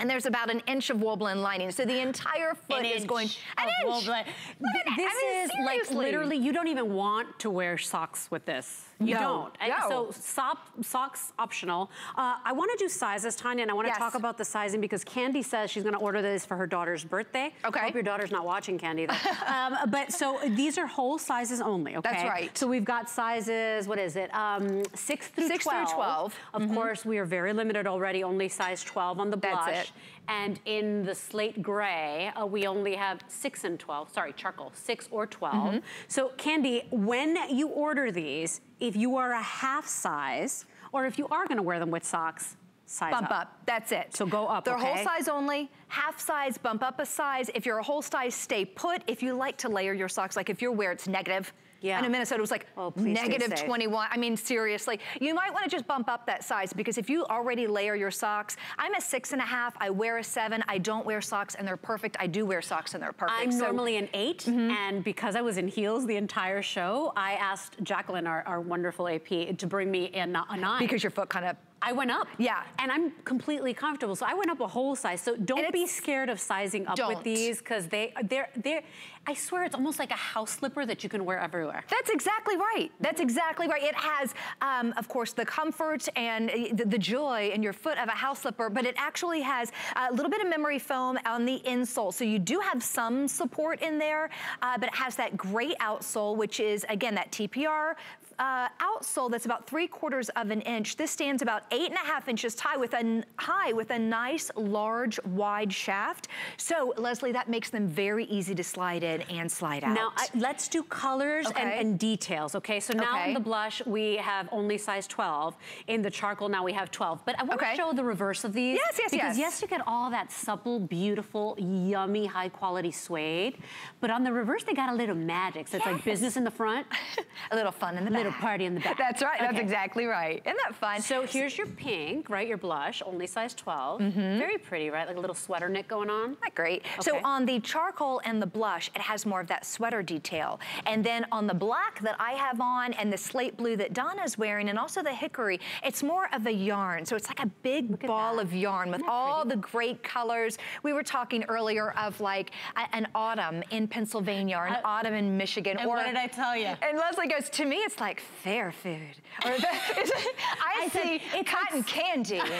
Speaker 9: And there's about an inch of wool blend lining. So the entire foot
Speaker 1: an
Speaker 9: is going,
Speaker 1: an inch. This I mean, is seriously. like literally, you don't even want to wear socks with this. You
Speaker 9: no,
Speaker 1: don't. And
Speaker 9: no.
Speaker 1: so sock, socks optional. Uh, I want to do sizes, Tanya, and I want to
Speaker 9: yes.
Speaker 1: talk about the sizing because Candy says she's going to order this for her daughter's birthday.
Speaker 9: Okay. I
Speaker 1: hope your daughter's not watching, Candy, though. um, but so these are whole sizes only, okay?
Speaker 9: That's right.
Speaker 1: So we've got sizes, what is it? Um, 6 through
Speaker 9: six
Speaker 1: 12.
Speaker 9: through 12.
Speaker 1: Of mm -hmm. course, we are very limited already, only size 12 on the blush.
Speaker 9: That's it.
Speaker 1: And in the slate gray, uh, we only have 6 and 12, sorry, charcoal, 6 or 12. Mm -hmm. So Candy, when you order these, if you are a half size, or if you are gonna wear them with socks, size
Speaker 9: bump
Speaker 1: up.
Speaker 9: up. That's it.
Speaker 1: So go up,
Speaker 9: They're
Speaker 1: okay?
Speaker 9: whole size only, half size, bump up a size. If you're a whole size, stay put. If you like to layer your socks, like if you're where it's negative,
Speaker 1: yeah.
Speaker 9: And in Minnesota, it was like
Speaker 1: oh,
Speaker 9: negative 21. I mean, seriously. You might want to just bump up that size because if you already layer your socks, I'm a six and a half, I wear a seven, I don't wear socks and they're perfect. I do wear socks and they're perfect.
Speaker 1: I'm so, normally an 8 mm -hmm. and because I was in heels the entire show, I asked Jacqueline, our, our wonderful AP, to bring me in a nine.
Speaker 9: Because your foot kind of
Speaker 1: I went up.
Speaker 9: Yeah.
Speaker 1: And I'm completely comfortable. So I went up a whole size. So don't be scared of sizing up
Speaker 9: don't.
Speaker 1: with these because they, they're, they're, I swear it's almost like a house slipper that you can wear everywhere.
Speaker 9: That's exactly right. That's exactly right. It has, um, of course, the comfort and uh, the, the, joy in your foot of a house slipper, but it actually has a little bit of memory foam on the insole. So you do have some support in there, uh, but it has that great outsole, which is, again, that TPR uh, outsole that's about three quarters of an inch. This stands about eight and a half inches high with a high with a nice, large, wide shaft. So Leslie, that makes them very easy to slide in and slide out.
Speaker 1: Now, I, let's do colors
Speaker 9: Okay.
Speaker 1: and, and details, okay? So now
Speaker 9: Okay.
Speaker 1: in the blush, we have only size 12. In the charcoal, now we have 12. But I want to show the reverse of these.
Speaker 9: Yes, yes,
Speaker 1: because
Speaker 9: yes.
Speaker 1: yes, you get all that supple, beautiful, yummy, high quality suede. But on the reverse, they got a little magic. So it's like business in the front.
Speaker 9: a little fun in the
Speaker 1: Little party in the back.
Speaker 9: That's right, that's exactly right. Isn't that fun?
Speaker 1: So here's your pink, right? Your blush, only size 12.
Speaker 9: Mhm.
Speaker 1: Very pretty, right? Like a little sweater knit going on.
Speaker 9: Not great. So on the charcoal and the blush, it has more of that sweater detail. And then on the black that I have on and the slate blue that Donna's wearing and also the hickory, it's more of a yarn. So it's like a big ball of yarn with all the great colors. We were talking earlier of like a- an autumn in Pennsylvania or an autumn in Michigan.
Speaker 1: and
Speaker 9: or,
Speaker 1: what did I tell you?
Speaker 9: And Leslie goes, to me, it's like fair food. Or I,
Speaker 1: I
Speaker 9: see
Speaker 1: it's
Speaker 9: cotton
Speaker 1: like-
Speaker 9: candy and,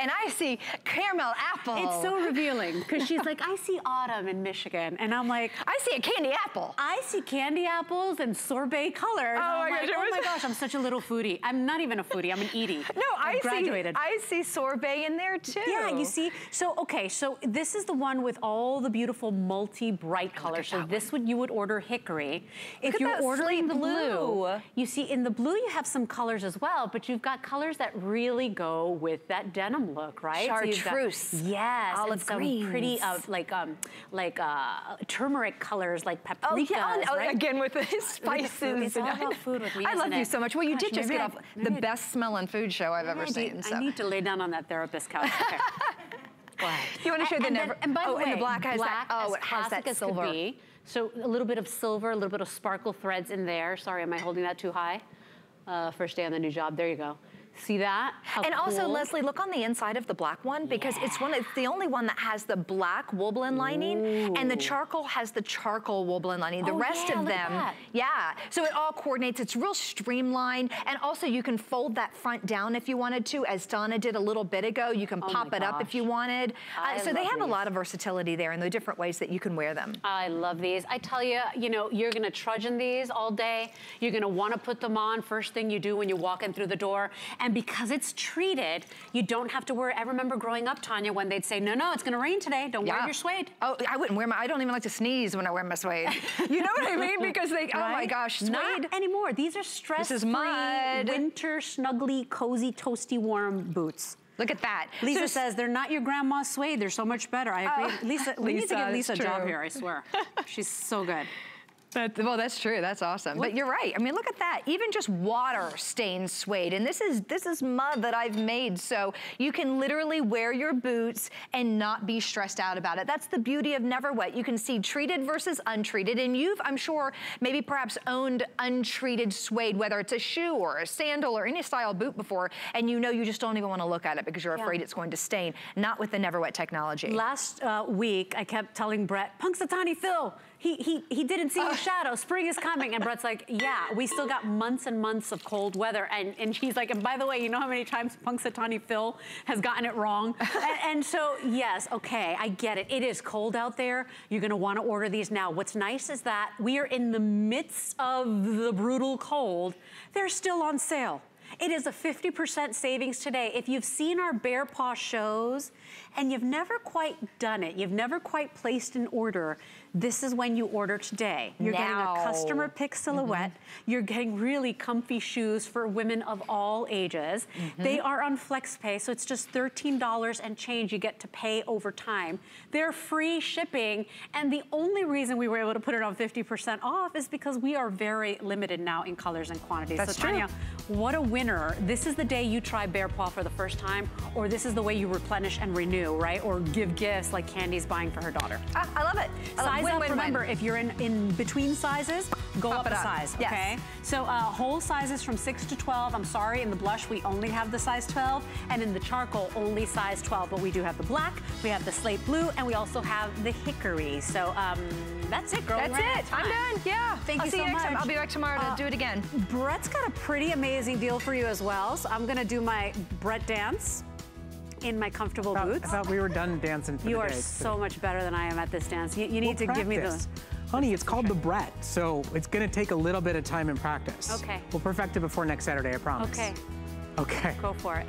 Speaker 9: and I see caramel apple.
Speaker 1: It's so revealing because she's like, I see autumn in Michigan. And I'm like,
Speaker 9: I see a candy apple.
Speaker 1: I see candy apples and sorbet colors.
Speaker 9: Oh my
Speaker 1: like,
Speaker 9: gosh,
Speaker 1: oh my gosh, I'm such a little foodie. I'm not even a foodie, I'm an Edie.
Speaker 9: No, I
Speaker 1: graduated.
Speaker 9: see. I see sorbet in there too.
Speaker 1: Yeah, you see, so okay, so this is the one with all the beautiful multi-bright colors. So this would you would order hickory. if you're ordering the blue,
Speaker 9: blue.
Speaker 1: you see in the blue you have some colors as well, but you've got colors that really go with that denim look, right? So you've got-
Speaker 9: Chartreuse.
Speaker 1: yes,
Speaker 9: Olive
Speaker 1: and some pretty
Speaker 9: greens.
Speaker 1: uh, like um like uh, turmeric colors like
Speaker 9: Oh,
Speaker 1: paprika.
Speaker 9: yeah, oh,
Speaker 1: right?
Speaker 9: again with the
Speaker 1: With the
Speaker 9: spices.
Speaker 1: It's all about food with me,
Speaker 9: I love
Speaker 1: isn't
Speaker 9: you
Speaker 1: it?
Speaker 9: so much. Well, you
Speaker 1: Gosh,
Speaker 9: did just get
Speaker 1: I-
Speaker 9: off the
Speaker 1: I-
Speaker 9: best smelling food show I've ever
Speaker 1: I
Speaker 9: seen. So.
Speaker 1: I need to lay down on that therapist couch. Okay. Go ahead.
Speaker 9: You wanna show the
Speaker 1: and, then-
Speaker 9: never-
Speaker 1: and by
Speaker 9: oh,
Speaker 1: the way,
Speaker 9: and the black has that- oh, it has that
Speaker 1: classic as could be. So a little bit of silver, a little bit of sparkle threads in there. Sorry, am I holding that too high? Uh, first day on the new job. There you go. See that? How
Speaker 9: and also. Leslie, look on the inside of the black one because it's one. It's the only one that has the black wool blend lining, and the charcoal has the charcoal wool blend lining. The
Speaker 1: Oh,
Speaker 9: rest
Speaker 1: yeah,
Speaker 9: of them,
Speaker 1: that.
Speaker 9: yeah. So it all coordinates. It's real streamlined, and also you can fold that front down if you wanted to, as Donna did a little bit ago. You can
Speaker 1: Oh
Speaker 9: pop it up if you wanted. Uh, so they have a lot of versatility there, and the different ways that you can wear them.
Speaker 1: I love these. I tell you, you know, you're gonna trudge in these all day. You're gonna wanna put them on first thing you do when you walk in through the door. And because it's treated, you don't have to worry. I remember growing up, Tanya, when they'd say, no, no, it's gonna rain today. Don't wear your suede.
Speaker 9: Oh, I wouldn't wear my. I don't even like to sneeze when I wear my suede. You know what I mean? Because they. Oh my gosh, suede.
Speaker 1: Not anymore. These are stress-free, winter, snuggly, cozy, toasty, warm boots.
Speaker 9: Look at that.
Speaker 1: Lisa
Speaker 9: So-
Speaker 1: says they're not your grandma's suede. They're so much better. I agree.
Speaker 9: Oh,
Speaker 1: Lisa, we need to
Speaker 9: Lisa,
Speaker 1: give Lisa a job here. I swear. She's so good.
Speaker 9: That, well, that's true. That's awesome. But you're right. I mean, look at that. Even just water stains suede, and this is this is mud that I've made, so you can literally wear your boots and not be stressed out about it. That's the beauty of Never Wet. You can see treated versus untreated, and you've, I'm sure, maybe perhaps owned untreated suede, whether it's a shoe or a sandal or any style boot before, and you know you just don't even want to look at it because you're
Speaker 1: Yeah.
Speaker 9: afraid it's going to stain. Not with the Never Wet technology.
Speaker 1: Last uh, week, I kept telling Brett, Punxsutawney Phil, he, he, he didn't see his uh, shadow. Spring is coming. And Brett's like, yeah, we still got months and months of cold weather. And, and he's like, and by the way, you know how many times Punxsutawney Phil has gotten it wrong? and, and so, yes, okay, I get it. It is cold out there. You're going to want to order these now. What's nice is that we are in the midst of the brutal cold. They're still on sale. It is a 50% savings today. If you've seen our Bear Paw shows and you've never quite done it, you've never quite placed an order, this is when you order today. You're getting a customer pick silhouette.
Speaker 9: Mm-hmm.
Speaker 1: You're getting really comfy shoes for women of all ages.
Speaker 9: Mm-hmm.
Speaker 1: They are on FlexPay, so it's just $13 and change you get to pay over time. They're free shipping, and the only reason we were able to put it on 50% off is because we are very limited now in colors and quantities.
Speaker 9: That's
Speaker 1: so
Speaker 9: true.
Speaker 1: Tanya, what a winner. This is the day you try Bear Paw for the first time, or this is the way you replenish and renew, right? Or give gifts like Candy's buying for her daughter.
Speaker 9: Ah, I love it. I
Speaker 1: Size
Speaker 9: win, win, win.
Speaker 1: remember, if you're in, in between sizes, go
Speaker 9: Pop
Speaker 1: up a
Speaker 9: up.
Speaker 1: size,
Speaker 9: Yes.
Speaker 1: okay? So uh, whole sizes from 6 to 12. I'm sorry, in the blush, we only have the size 12. And in the charcoal, only size 12. But we do have the black, we have the slate blue, and we also have the hickory. So um, that's it, girl.
Speaker 9: That's it. I'm done. Yeah.
Speaker 1: Thank you.
Speaker 9: I'll
Speaker 1: you
Speaker 9: see
Speaker 1: so
Speaker 9: you next time. I'll be back tomorrow to
Speaker 1: Uh,
Speaker 9: do it again.
Speaker 1: Brett's got a pretty amazing deal for you as well. So I'm going to do my Brett dance in my comfortable
Speaker 2: I
Speaker 1: boots.
Speaker 2: I thought we were done dancing
Speaker 1: You are
Speaker 2: day.
Speaker 1: so much better than I am at this dance. You, you need
Speaker 2: We'll
Speaker 1: to give me the.
Speaker 2: practice. Honey, it's called the Brett, so it's gonna take a little bit of time and practice.
Speaker 1: Okay.
Speaker 2: We'll perfect it before next Saturday, I promise.
Speaker 1: Okay.
Speaker 2: Okay.
Speaker 1: Go for it.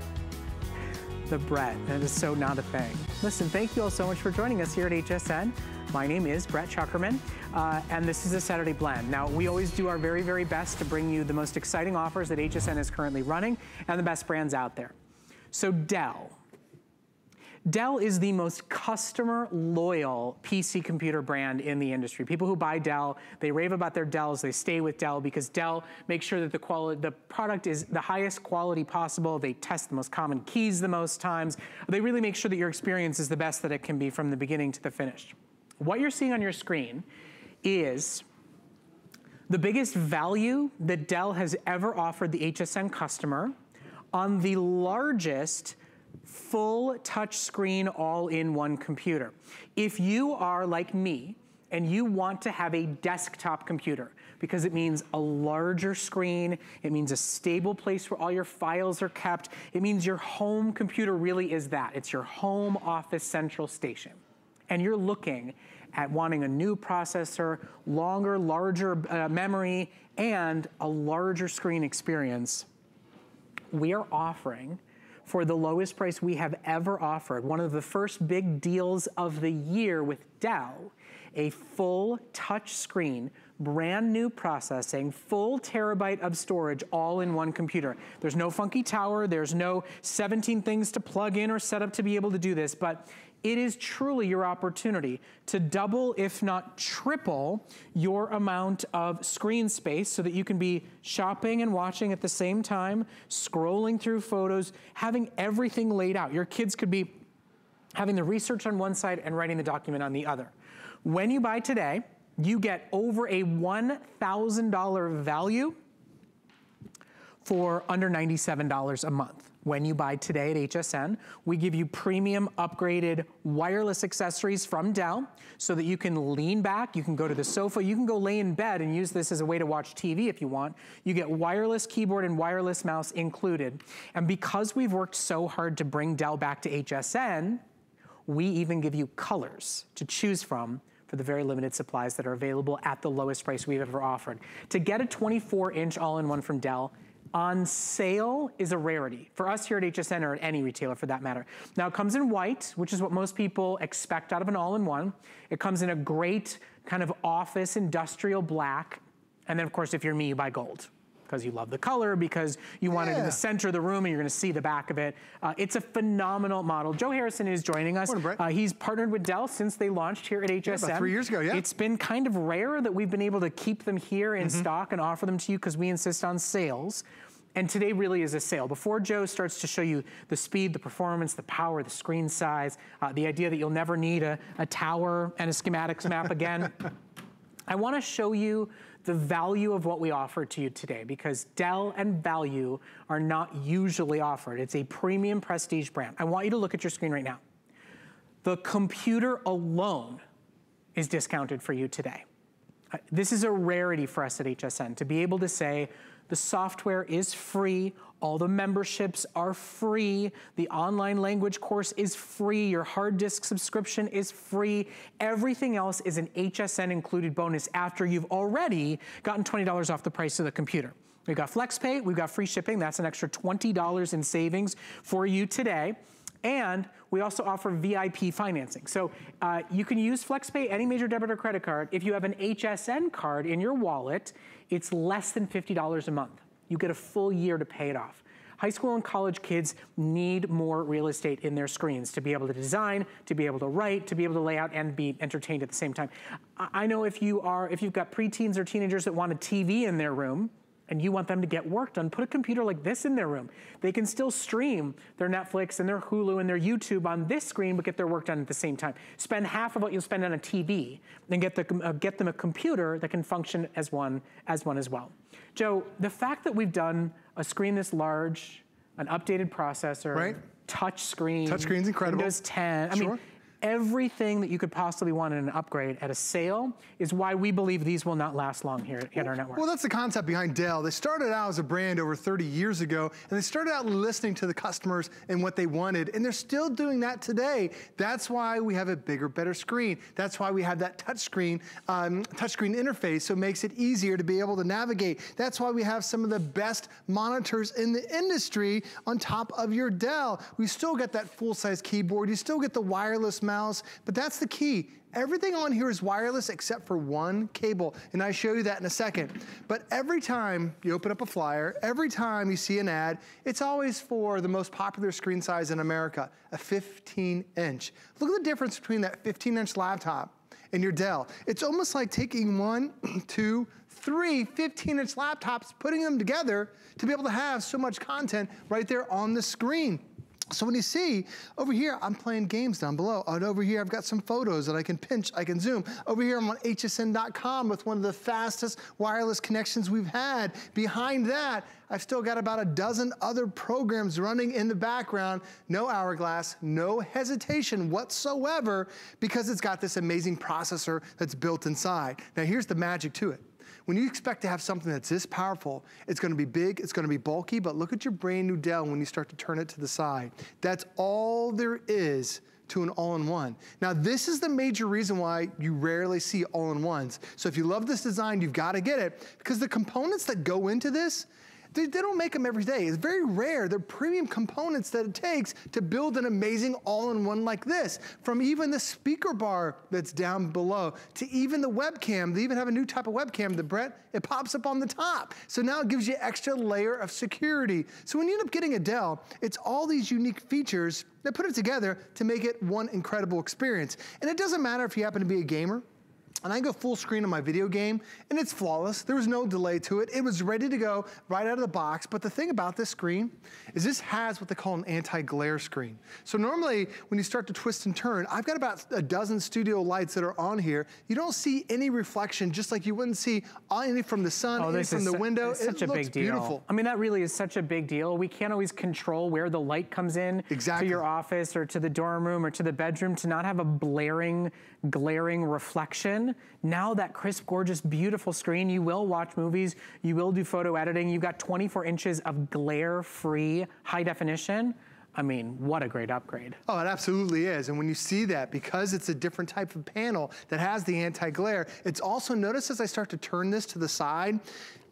Speaker 2: The Brett, that is so not a thing. Listen, thank you all so much for joining us here at HSN. My name is Brett Chukerman, uh, and this is a Saturday Blend. Now, we always do our very, very best to bring you the most exciting offers that HSN is currently running and the best brands out there. So Dell, Dell is the most customer loyal PC computer brand in the industry. People who buy Dell, they rave about their Dells, they stay with Dell because Dell makes sure that the quality, the product is the highest quality possible. They test the most common keys the most times. They really make sure that your experience is the best that it can be from the beginning to the finish. What you're seeing on your screen is the biggest value that Dell has ever offered the HSN customer on the largest full touchscreen all-in-one computer. If you are like me and you want to have a desktop computer because it means a larger screen, it means a stable place where all your files are kept, it means your home computer really is that. It's your home office central station. And you're looking at wanting a new processor, longer, larger uh, memory, and a larger screen experience, we are offering for the lowest price we have ever offered, one of the first big deals of the year with Dell, a full touch screen, brand new processing, full terabyte of storage, all in one computer. There's no funky tower, there's no 17 things to plug in or set up to be able to do this, but it is truly your opportunity to double, if not triple, your amount of screen space so that you can be shopping and watching at the same time, scrolling through photos, having everything laid out. Your kids could be having the research on one side and writing the document on the other. When you buy today, you get over a $1,000 value for under $97 a month when you buy today at HSN. We give you premium upgraded wireless accessories from Dell so that you can lean back, you can go to the sofa, you can go lay in bed and use this as a way to watch TV if you want. You get wireless keyboard and wireless mouse included. And because we've worked so hard to bring Dell back to HSN, we even give you colors to choose from for the very limited supplies that are available at the lowest price we've ever offered. To get a 24 inch all-in-one from Dell, on sale is a rarity for us here at HSN or at any retailer for that matter. Now it comes in white, which is what most people expect out of an all-in-one. It comes in a great kind of office industrial black. And then of course, if you're me, you buy gold because you love the color, because you want yeah. it in the center of the room and you're gonna see the back of it. Uh, it's a phenomenal model. Joe Harrison is joining us.
Speaker 10: Morning,
Speaker 2: uh, he's partnered with Dell since they launched here at HSN.
Speaker 10: Yeah, about three years ago, yeah.
Speaker 2: It's been kind of rare that we've been able to keep them here in mm -hmm. stock and offer them to you because we insist on sales. And today really is a sale. Before Joe starts to show you the speed, the performance, the power, the screen size, uh, the idea that you'll never need a, a tower and a schematics map again, I wanna show you the value of what we offer to you today because Dell and value are not usually offered. It's a premium prestige brand. I want you to look at your screen right now. The computer alone is discounted for you today. Uh, this is a rarity for us at HSN to be able to say, the software is free. All the memberships are free. The online language course is free. Your hard disk subscription is free. Everything else is an HSN included bonus after you've already gotten $20 off the price of the computer. We've got FlexPay, we've got free shipping. That's an extra $20 in savings for you today. And we also offer VIP financing. So uh, you can use FlexPay, any major debit or credit card. If you have an HSN card in your wallet, it's less than $50 a month. You get a full year to pay it off. High school and college kids need more real estate in their screens to be able to design, to be able to write, to be able to lay out and be entertained at the same time. I know if you are, if you've got preteens or teenagers that want a TV in their room, and you want them to get work done, put a computer like this in their room. They can still stream their Netflix and their Hulu and their YouTube on this screen, but get their work done at the same time. Spend half of what you'll spend on a TV, and get, the, uh, get them a computer that can function as one, as one as well. Joe, the fact that we've done a screen this large, an updated processor,
Speaker 10: right.
Speaker 2: touch screen,
Speaker 10: touch screen's incredible.
Speaker 2: Windows 10. I
Speaker 10: sure.
Speaker 2: mean, everything that you could possibly want in an upgrade at a sale is why we believe these will not last long here at our network.
Speaker 10: Well, that's the concept behind Dell. They started out as a brand over 30 years ago, and they started out listening to the customers and what they wanted, and they're still doing that today. That's why we have a bigger, better screen. That's why we have that touchscreen, um, touchscreen interface, so it makes it easier to be able to navigate. That's why we have some of the best monitors in the industry on top of your Dell. We still get that full-size keyboard. You still get the wireless mouse but that's the key. Everything on here is wireless except for one cable, and I show you that in a second. But every time you open up a flyer, every time you see an ad, it's always for the most popular screen size in America, a 15 inch. Look at the difference between that 15 inch laptop and your Dell. It's almost like taking one, two, three 15 inch laptops, putting them together to be able to have so much content right there on the screen. So when you see over here, I'm playing games down below. And over here, I've got some photos that I can pinch, I can zoom. Over here, I'm on hsn.com with one of the fastest wireless connections we've had. Behind that, I've still got about a dozen other programs running in the background. No hourglass, no hesitation whatsoever because it's got this amazing processor that's built inside. Now here's the magic to it. When you expect to have something that's this powerful, it's gonna be big, it's gonna be bulky, but look at your brand new Dell when you start to turn it to the side. That's all there is to an all-in-one. Now, this is the major reason why you rarely see all-in-ones. So if you love this design, you've gotta get it, because the components that go into this, they, they don't make them every day. It's very rare. They're premium components that it takes to build an amazing all-in-one like this. From even the speaker bar that's down below to even the webcam. They even have a new type of webcam, the Brett, it pops up on the top. So now it gives you extra layer of security. So when you end up getting a Dell, it's all these unique features that put it together to make it one incredible experience. And it doesn't matter if you happen to be a gamer, and I go full screen on my video game, and it's flawless. There was no delay to it. It was ready to go right out of the box. But the thing about this screen is this has what they call an anti-glare screen. So normally, when you start to twist and turn, I've got about a dozen studio lights that are on here. You don't see any reflection, just like you wouldn't see any from the sun, oh, any from the window.
Speaker 2: It's such
Speaker 10: it
Speaker 2: a big deal.
Speaker 10: Beautiful.
Speaker 2: I mean, that really is such a big deal. We can't always control where the light comes in
Speaker 10: exactly.
Speaker 2: to your office or to the dorm room or to the bedroom to not have a blaring, glaring reflection. Now that crisp, gorgeous, beautiful screen, you will watch movies, you will do photo editing. You've got 24 inches of glare-free high definition. I mean, what a great upgrade.
Speaker 10: Oh, it absolutely is. And when you see that, because it's a different type of panel that has the anti-glare, it's also, notice as I start to turn this to the side,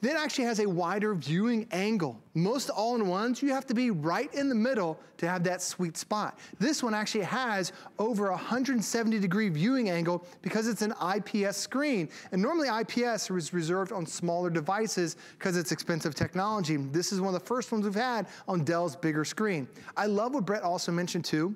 Speaker 10: then actually has a wider viewing angle. Most all-in-ones, you have to be right in the middle to have that sweet spot. This one actually has over 170 degree viewing angle because it's an IPS screen. And normally IPS is reserved on smaller devices because it's expensive technology. This is one of the first ones we've had on Dell's bigger screen. I love what Brett also mentioned too,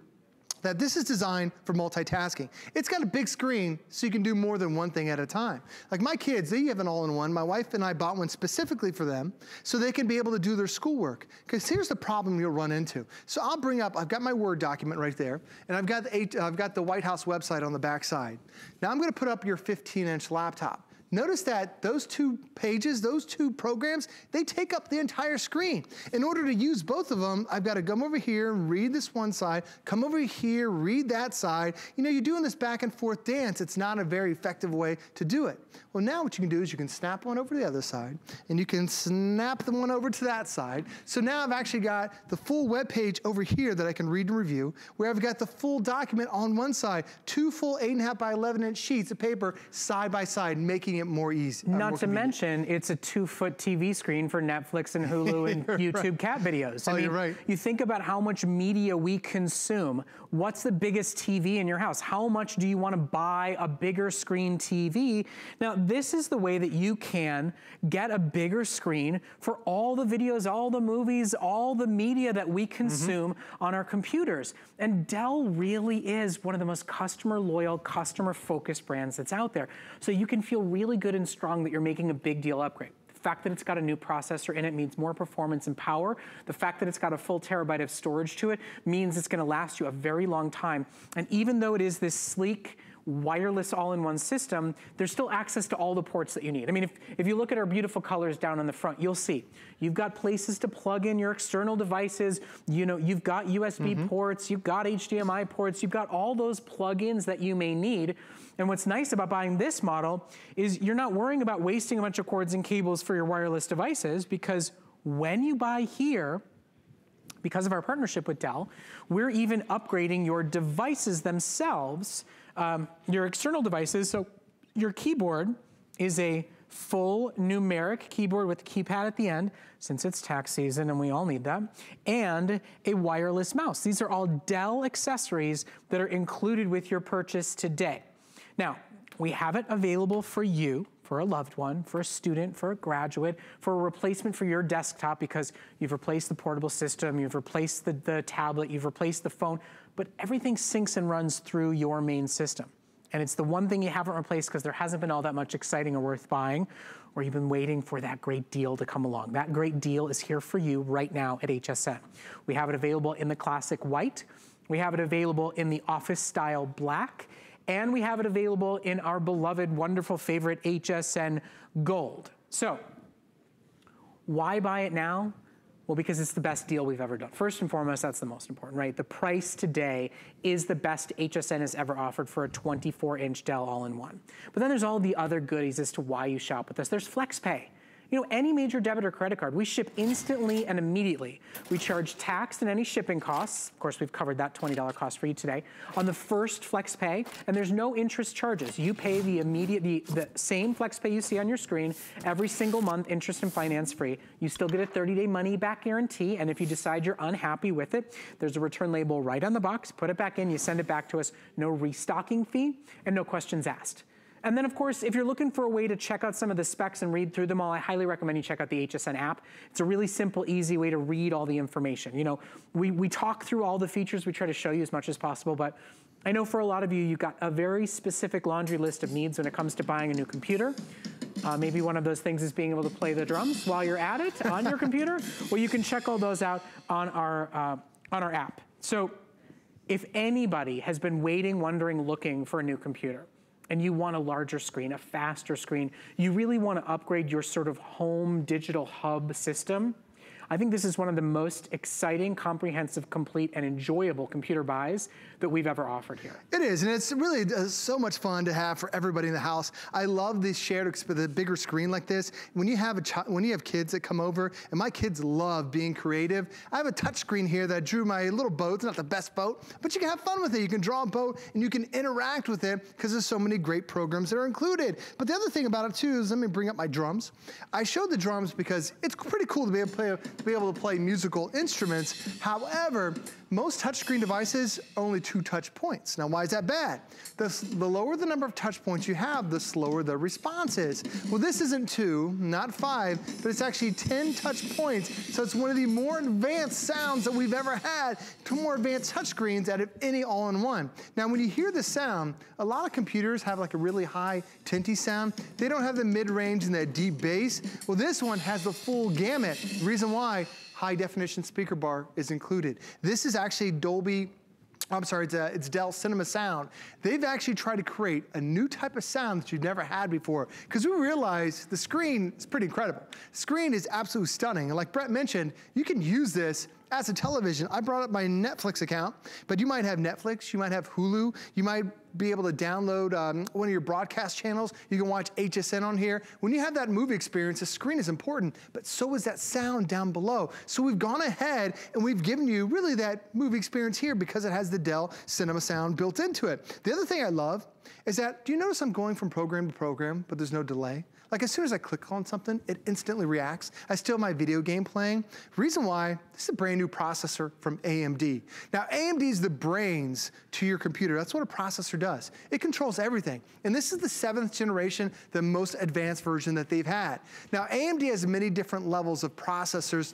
Speaker 10: that this is designed for multitasking. It's got a big screen so you can do more than one thing at a time. Like my kids, they have an all-in-one. My wife and I bought one specifically for them so they can be able to do their schoolwork. Because here's the problem you'll run into. So I'll bring up, I've got my Word document right there, and I've got the, I've got the White House website on the back side. Now I'm gonna put up your 15-inch laptop. Notice that those two pages, those two programs, they take up the entire screen. In order to use both of them, I've got to come over here and read this one side, come over here, read that side. You know, you're doing this back and forth dance. It's not a very effective way to do it. Well, now what you can do is you can snap one over to the other side, and you can snap the one over to that side. So now I've actually got the full web page over here that I can read and review, where I've got the full document on one side, two full 8.5 by 11 inch sheets of paper side by side, making it more easy.
Speaker 2: Uh,
Speaker 10: Not
Speaker 2: more to mention, it's a two-foot TV screen for Netflix and Hulu and YouTube
Speaker 10: right.
Speaker 2: cat videos.
Speaker 10: I
Speaker 2: oh,
Speaker 10: mean, you're right.
Speaker 2: You think about how much media we consume. What's the biggest TV in your house? How much do you want to buy a bigger screen TV? Now, this is the way that you can get a bigger screen for all the videos, all the movies, all the media that we consume mm -hmm. on our computers. And Dell really is one of the most customer loyal, customer focused brands that's out there. So you can feel really good and strong that you're making a big deal upgrade. The fact that it's got a new processor in it means more performance and power. The fact that it's got a full terabyte of storage to it means it's gonna last you a very long time. And even though it is this sleek, wireless all-in-one system, there's still access to all the ports that you need. I mean, if, if you look at our beautiful colors down on the front, you'll see you've got places to plug in your external devices. You know, you've got USB mm -hmm. ports, you've got HDMI ports, you've got all those plugins that you may need. And what's nice about buying this model is you're not worrying about wasting a bunch of cords and cables for your wireless devices because when you buy here, because of our partnership with Dell, we're even upgrading your devices themselves, um, your external devices. So your keyboard is a full numeric keyboard with keypad at the end, since it's tax season and we all need that, and a wireless mouse. These are all Dell accessories that are included with your purchase today. Now, we have it available for you for a loved one, for a student, for a graduate, for a replacement for your desktop because you've replaced the portable system, you've replaced the, the tablet, you've replaced the phone, but everything syncs and runs through your main system. And it's the one thing you haven't replaced because there hasn't been all that much exciting or worth buying, or you've been waiting for that great deal to come along. That great deal is here for you right now at HSN. We have it available in the classic white. We have it available in the office style black and we have it available in our beloved, wonderful favorite HSN Gold. So, why buy it now? Well, because it's the best deal we've ever done. First and foremost, that's the most important, right? The price today is the best HSN has ever offered for a 24-inch Dell all-in-one. But then there's all the other goodies as to why you shop with us. There's FlexPay. You know, any major debit or credit card, we ship instantly and immediately. We charge tax and any shipping costs. Of course, we've covered that $20 cost for you today on the first flex pay, and there's no interest charges. You pay the immediate, the, the same flex pay you see on your screen every single month, interest and finance free. You still get a 30-day money back guarantee, and if you decide you're unhappy with it, there's a return label right on the box. Put it back in, you send it back to us. No restocking fee and no questions asked. And then of course, if you're looking for a way to check out some of the specs and read through them all, I highly recommend you check out the HSN app. It's a really simple, easy way to read all the information. You know, we, we talk through all the features, we try to show you as much as possible, but I know for a lot of you, you've got a very specific laundry list of needs when it comes to buying a new computer. Uh, maybe one of those things is being able to play the drums while you're at it on your computer. Well, you can check all those out on our, uh, on our app. So if anybody has been waiting, wondering, looking for a new computer, and you want a larger screen, a faster screen, you really want to upgrade your sort of home digital hub system, I think this is one of the most exciting, comprehensive, complete, and enjoyable computer buys that we've ever offered here.
Speaker 10: It is, and it's really uh, so much fun to have for everybody in the house. I love this shared, the bigger screen like this. When you have a when you have kids that come over, and my kids love being creative. I have a touch screen here that I drew my little boat. It's not the best boat, but you can have fun with it. You can draw a boat, and you can interact with it because there's so many great programs that are included. But the other thing about it too is, let me bring up my drums. I showed the drums because it's pretty cool to be able to play to be able to play musical instruments. However, most touchscreen devices only two touch points. Now, why is that bad? The, the lower the number of touch points you have, the slower the response is. Well, this isn't two, not five, but it's actually 10 touch points. So it's one of the more advanced sounds that we've ever had, two more advanced touchscreens out of any all-in-one. Now, when you hear the sound, a lot of computers have like a really high tinty sound. They don't have the mid-range and that deep bass. Well, this one has the full gamut. The reason why, high definition speaker bar is included. This is actually Dolby I'm sorry, it's, uh, it's, Dell Cinema Sound. They've actually tried to create a new type of sound that you've never had before because we realize the screen is pretty incredible. Screen is absolutely stunning. And like Brett mentioned, you can use this as a television, I brought up my Netflix account, but you might have Netflix, you might have Hulu, you might be able to download um, one of your broadcast channels. You can watch HSN on here. When you have that movie experience, the screen is important, but so is that sound down below. So we've gone ahead and we've given you really that movie experience here because it has the Dell Cinema Sound built into it. The other thing I love is that, do you notice I'm going from program to program, but there's no delay? Like as soon as I click on something, it instantly reacts. I still have my video game playing. Reason why, this is a brand new processor from AMD. Now AMD is the brains to your computer. That's what a processor does. It controls everything. And this is the seventh generation, the most advanced version that they've had. Now AMD has many different levels of processors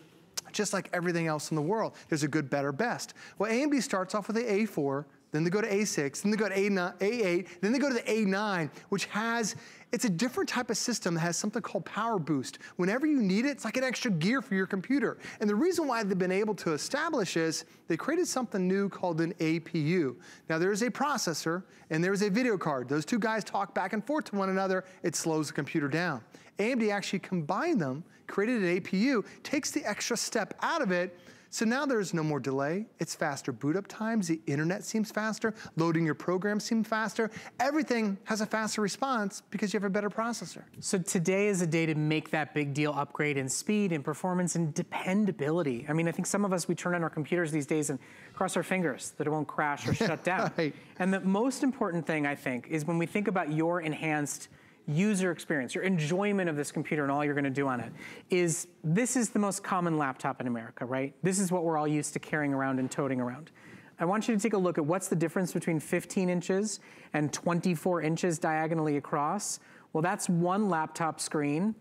Speaker 10: just like everything else in the world. There's a good, better, best. Well, AMD starts off with the A4, then they go to A6, then they go to A9, A8, then they go to the A9, which has, it's a different type of system that has something called Power Boost. Whenever you need it, it's like an extra gear for your computer. And the reason why they've been able to establish is they created something new called an APU. Now there's a processor and there's a video card. Those two guys talk back and forth to one another. It slows the computer down. AMD actually combined them, created an APU, takes the extra step out of it, so now there's no more delay. It's faster boot up times. The internet seems faster. Loading your program seems faster. Everything has a faster response because you have a better processor.
Speaker 2: So today is a day to make that big deal upgrade in speed and performance and dependability. I mean, I think some of us, we turn on our computers these days and cross our fingers that it won't crash or shut down. right. And the most important thing, I think, is when we think about your enhanced user experience, your enjoyment of this computer and all you're gonna do on it, is this is the most common laptop in America, right? This is what we're all used to carrying around and toting around. I want you to take a look at what's the difference between 15 inches and 24 inches diagonally across. Well, that's one laptop screen.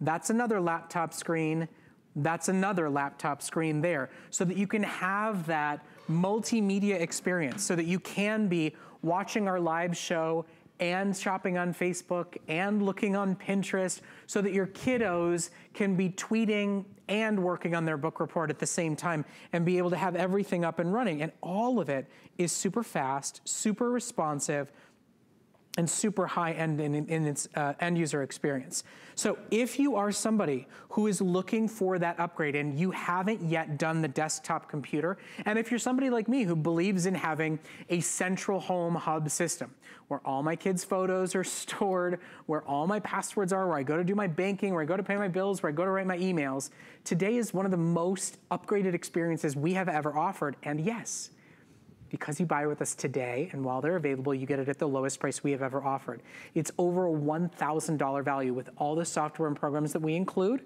Speaker 2: That's another laptop screen. That's another laptop screen there so that you can have that multimedia experience so that you can be watching our live show and shopping on Facebook and looking on Pinterest so that your kiddos can be tweeting and working on their book report at the same time and be able to have everything up and running. And all of it is super fast, super responsive, and super high end in, in its uh, end user experience. So if you are somebody who is looking for that upgrade and you haven't yet done the desktop computer, and if you're somebody like me who believes in having a central home hub system where all my kids' photos are stored, where all my passwords are, where I go to do my banking, where I go to pay my bills, where I go to write my emails, today is one of the most upgraded experiences we have ever offered. And yes, because you buy with us today, and while they're available, you get it at the lowest price we have ever offered. It's over a $1,000 value with all the software and programs that we include,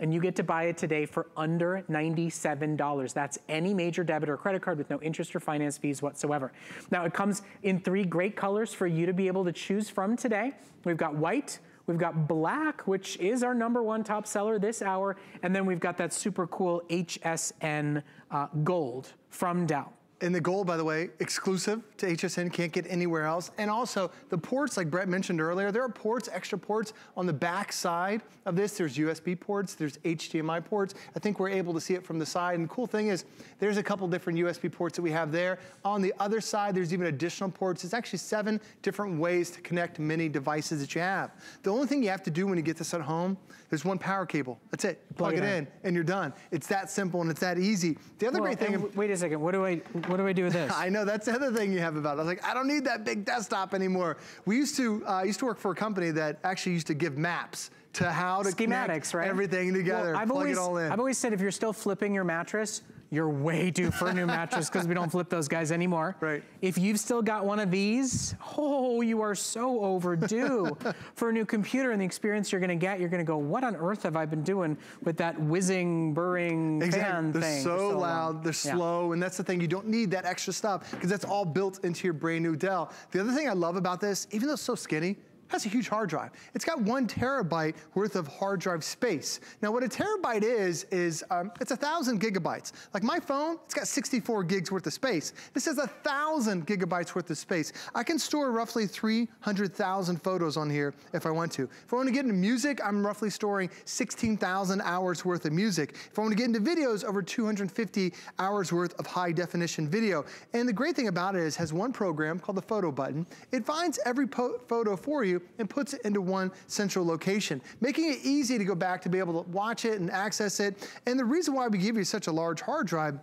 Speaker 2: and you get to buy it today for under $97. That's any major debit or credit card with no interest or finance fees whatsoever. Now, it comes in three great colors for you to be able to choose from today. We've got white, We've got black, which is our number one top seller this hour. And then we've got that super cool HSN uh, gold from Dell.
Speaker 10: And the gold, by the way, exclusive to HSN, can't get anywhere else. And also the ports, like Brett mentioned earlier, there are ports, extra ports on the back side of this. There's USB ports, there's HDMI ports. I think we're able to see it from the side. And the cool thing is there's a couple different USB ports that we have there. On the other side, there's even additional ports. It's actually seven different ways to connect many devices that you have. The only thing you have to do when you get this at home, there's one power cable. That's it. Plug, Plug it, in. in. and you're done. It's that simple and it's that easy. The other well, great thing.
Speaker 2: Wait a second. What do I what do I do with this?
Speaker 10: I know that's the other thing you have about it. I was like, I don't need that big desktop anymore. We used to uh, used to work for a company that actually used to give maps to how to
Speaker 2: schematics, right?
Speaker 10: Everything together. Well, I've
Speaker 2: plug always,
Speaker 10: it all in.
Speaker 2: I've always said if you're still flipping your mattress, you're way due for a new mattress because we don't flip those guys anymore.
Speaker 10: Right.
Speaker 2: If you've still got one of these, oh, you are so overdue for a new computer and the experience you're gonna get, you're gonna go, what on earth have I been doing with that whizzing, burring
Speaker 10: exactly.
Speaker 2: fan
Speaker 10: they're
Speaker 2: thing?
Speaker 10: So they're so loud, long. they're slow, and that's the thing, you don't need that extra stuff because that's all built into your brand new Dell. The other thing I love about this, even though it's so skinny, has a huge hard drive. It's got one terabyte worth of hard drive space. Now what a terabyte is, is um, it's a thousand gigabytes. Like my phone, it's got 64 gigs worth of space. This has a thousand gigabytes worth of space. I can store roughly 300,000 photos on here if I want to. If I want to get into music, I'm roughly storing 16,000 hours worth of music. If I want to get into videos, over 250 hours worth of high definition video. And the great thing about it is it has one program called the photo button. It finds every photo for you and puts it into one central location, making it easy to go back to be able to watch it and access it. And the reason why we give you such a large hard drive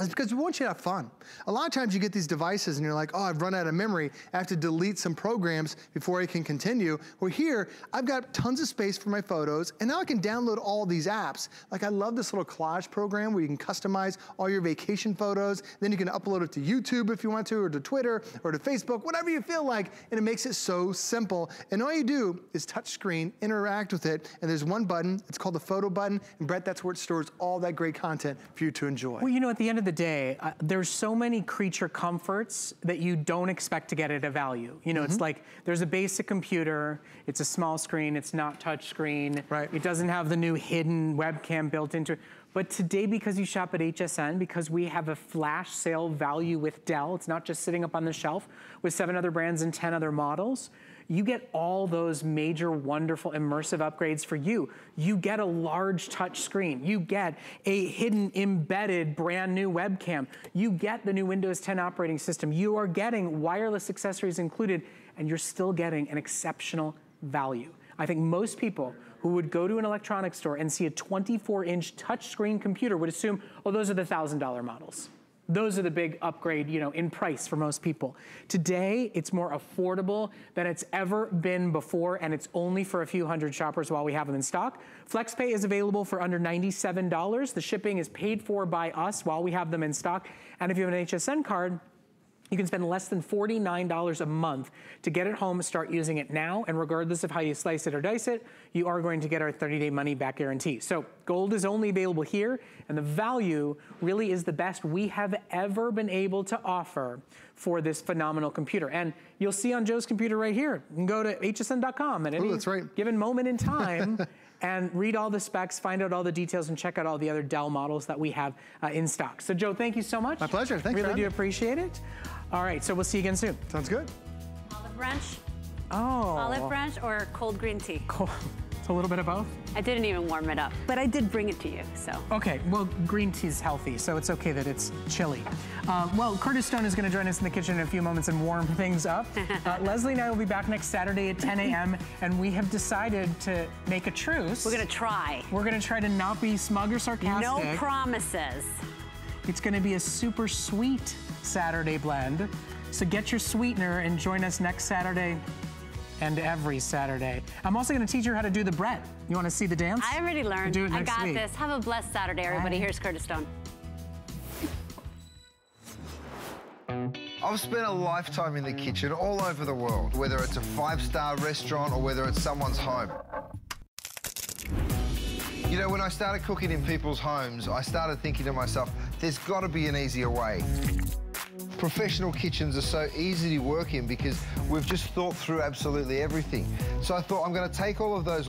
Speaker 10: is because we want you to have fun. A lot of times you get these devices and you're like, oh, I've run out of memory. I have to delete some programs before I can continue. Well, here, I've got tons of space for my photos, and now I can download all these apps. Like, I love this little collage program where you can customize all your vacation photos. Then you can upload it to YouTube if you want to, or to Twitter, or to Facebook, whatever you feel like, and it makes it so simple. And all you do is touch screen, interact with it, and there's one button. It's called the photo button, and Brett, that's where it stores all that great content for you to enjoy.
Speaker 2: Well, you know, at the end of of the day, uh, there's so many creature comforts that you don't expect to get at a value. You know, mm -hmm. it's
Speaker 10: Mm-hmm.
Speaker 2: like there's a basic computer, it's a small screen, it's not touch screen. Right. It doesn't have the new hidden webcam built into it. But today, because you shop at HSN, because we have a flash sale value with Dell, it's not just sitting up on the shelf with seven other brands and 10 other models, you get all those major, wonderful, immersive upgrades for you. You get a large touch screen. You get a hidden, embedded, brand new webcam. You get the new Windows 10 operating system. You are getting wireless accessories included, and you're still getting an exceptional value. I think most people who would go to an electronics store and see a 24-inch touchscreen computer would assume, oh, those are the $1,000 models. Those are the big upgrade, you know, in price for most people. Today, it's more affordable than it's ever been before, and it's only for a few hundred shoppers while we have them in stock. FlexPay is available for under $97. The shipping is paid for by us while we have them in stock. And if you have an HSN card, you can spend less than $49 a month to get it home, start using it now, and regardless of how you slice it or dice it, you are going to get our 30-day money-back guarantee. So gold is only available here, and the value really is the best we have ever been able to offer for this phenomenal computer. And you'll see on Joe's computer right here, you can go to hsn.com at any
Speaker 10: Ooh, right.
Speaker 2: given moment in time and read all the specs, find out all the details, and check out all the other Dell models that we have uh, in stock. So Joe, thank you so much.
Speaker 10: My pleasure, thanks
Speaker 2: Really do appreciate it. All right, so we'll see you again soon.
Speaker 10: Sounds good.
Speaker 1: Olive branch.
Speaker 2: Oh.
Speaker 1: Olive branch or cold green tea?
Speaker 2: Cold. It's a little bit of both?
Speaker 1: I didn't even warm it up, but I did bring it to you, so.
Speaker 2: Okay, well, green tea is healthy, so it's okay that it's chilly. Uh, well, Curtis Stone is gonna join us in the kitchen in a few moments and warm things up. Uh, Leslie and I will be back next Saturday at 10 a.m., and we have decided to make a truce.
Speaker 1: We're gonna try.
Speaker 2: We're gonna try to not be smug or sarcastic.
Speaker 1: No promises.
Speaker 2: It's gonna be a super sweet Saturday blend. So get your sweetener and join us next Saturday and every Saturday. I'm also gonna teach you how to do the Brett. You wanna see the dance?
Speaker 1: I already learned.
Speaker 2: Do it
Speaker 1: I
Speaker 2: next
Speaker 1: got
Speaker 2: week.
Speaker 1: this. Have a blessed Saturday, everybody.
Speaker 2: Bye.
Speaker 1: Here's Curtis Stone.
Speaker 5: I've spent a lifetime in the kitchen all over the world, whether it's a five-star restaurant or whether it's someone's home. You know, when I started cooking in people's homes, I started thinking to myself, there's got to be an easier way. Professional kitchens are so easy to work in because we've just thought through absolutely everything. So I thought I'm going to take all of those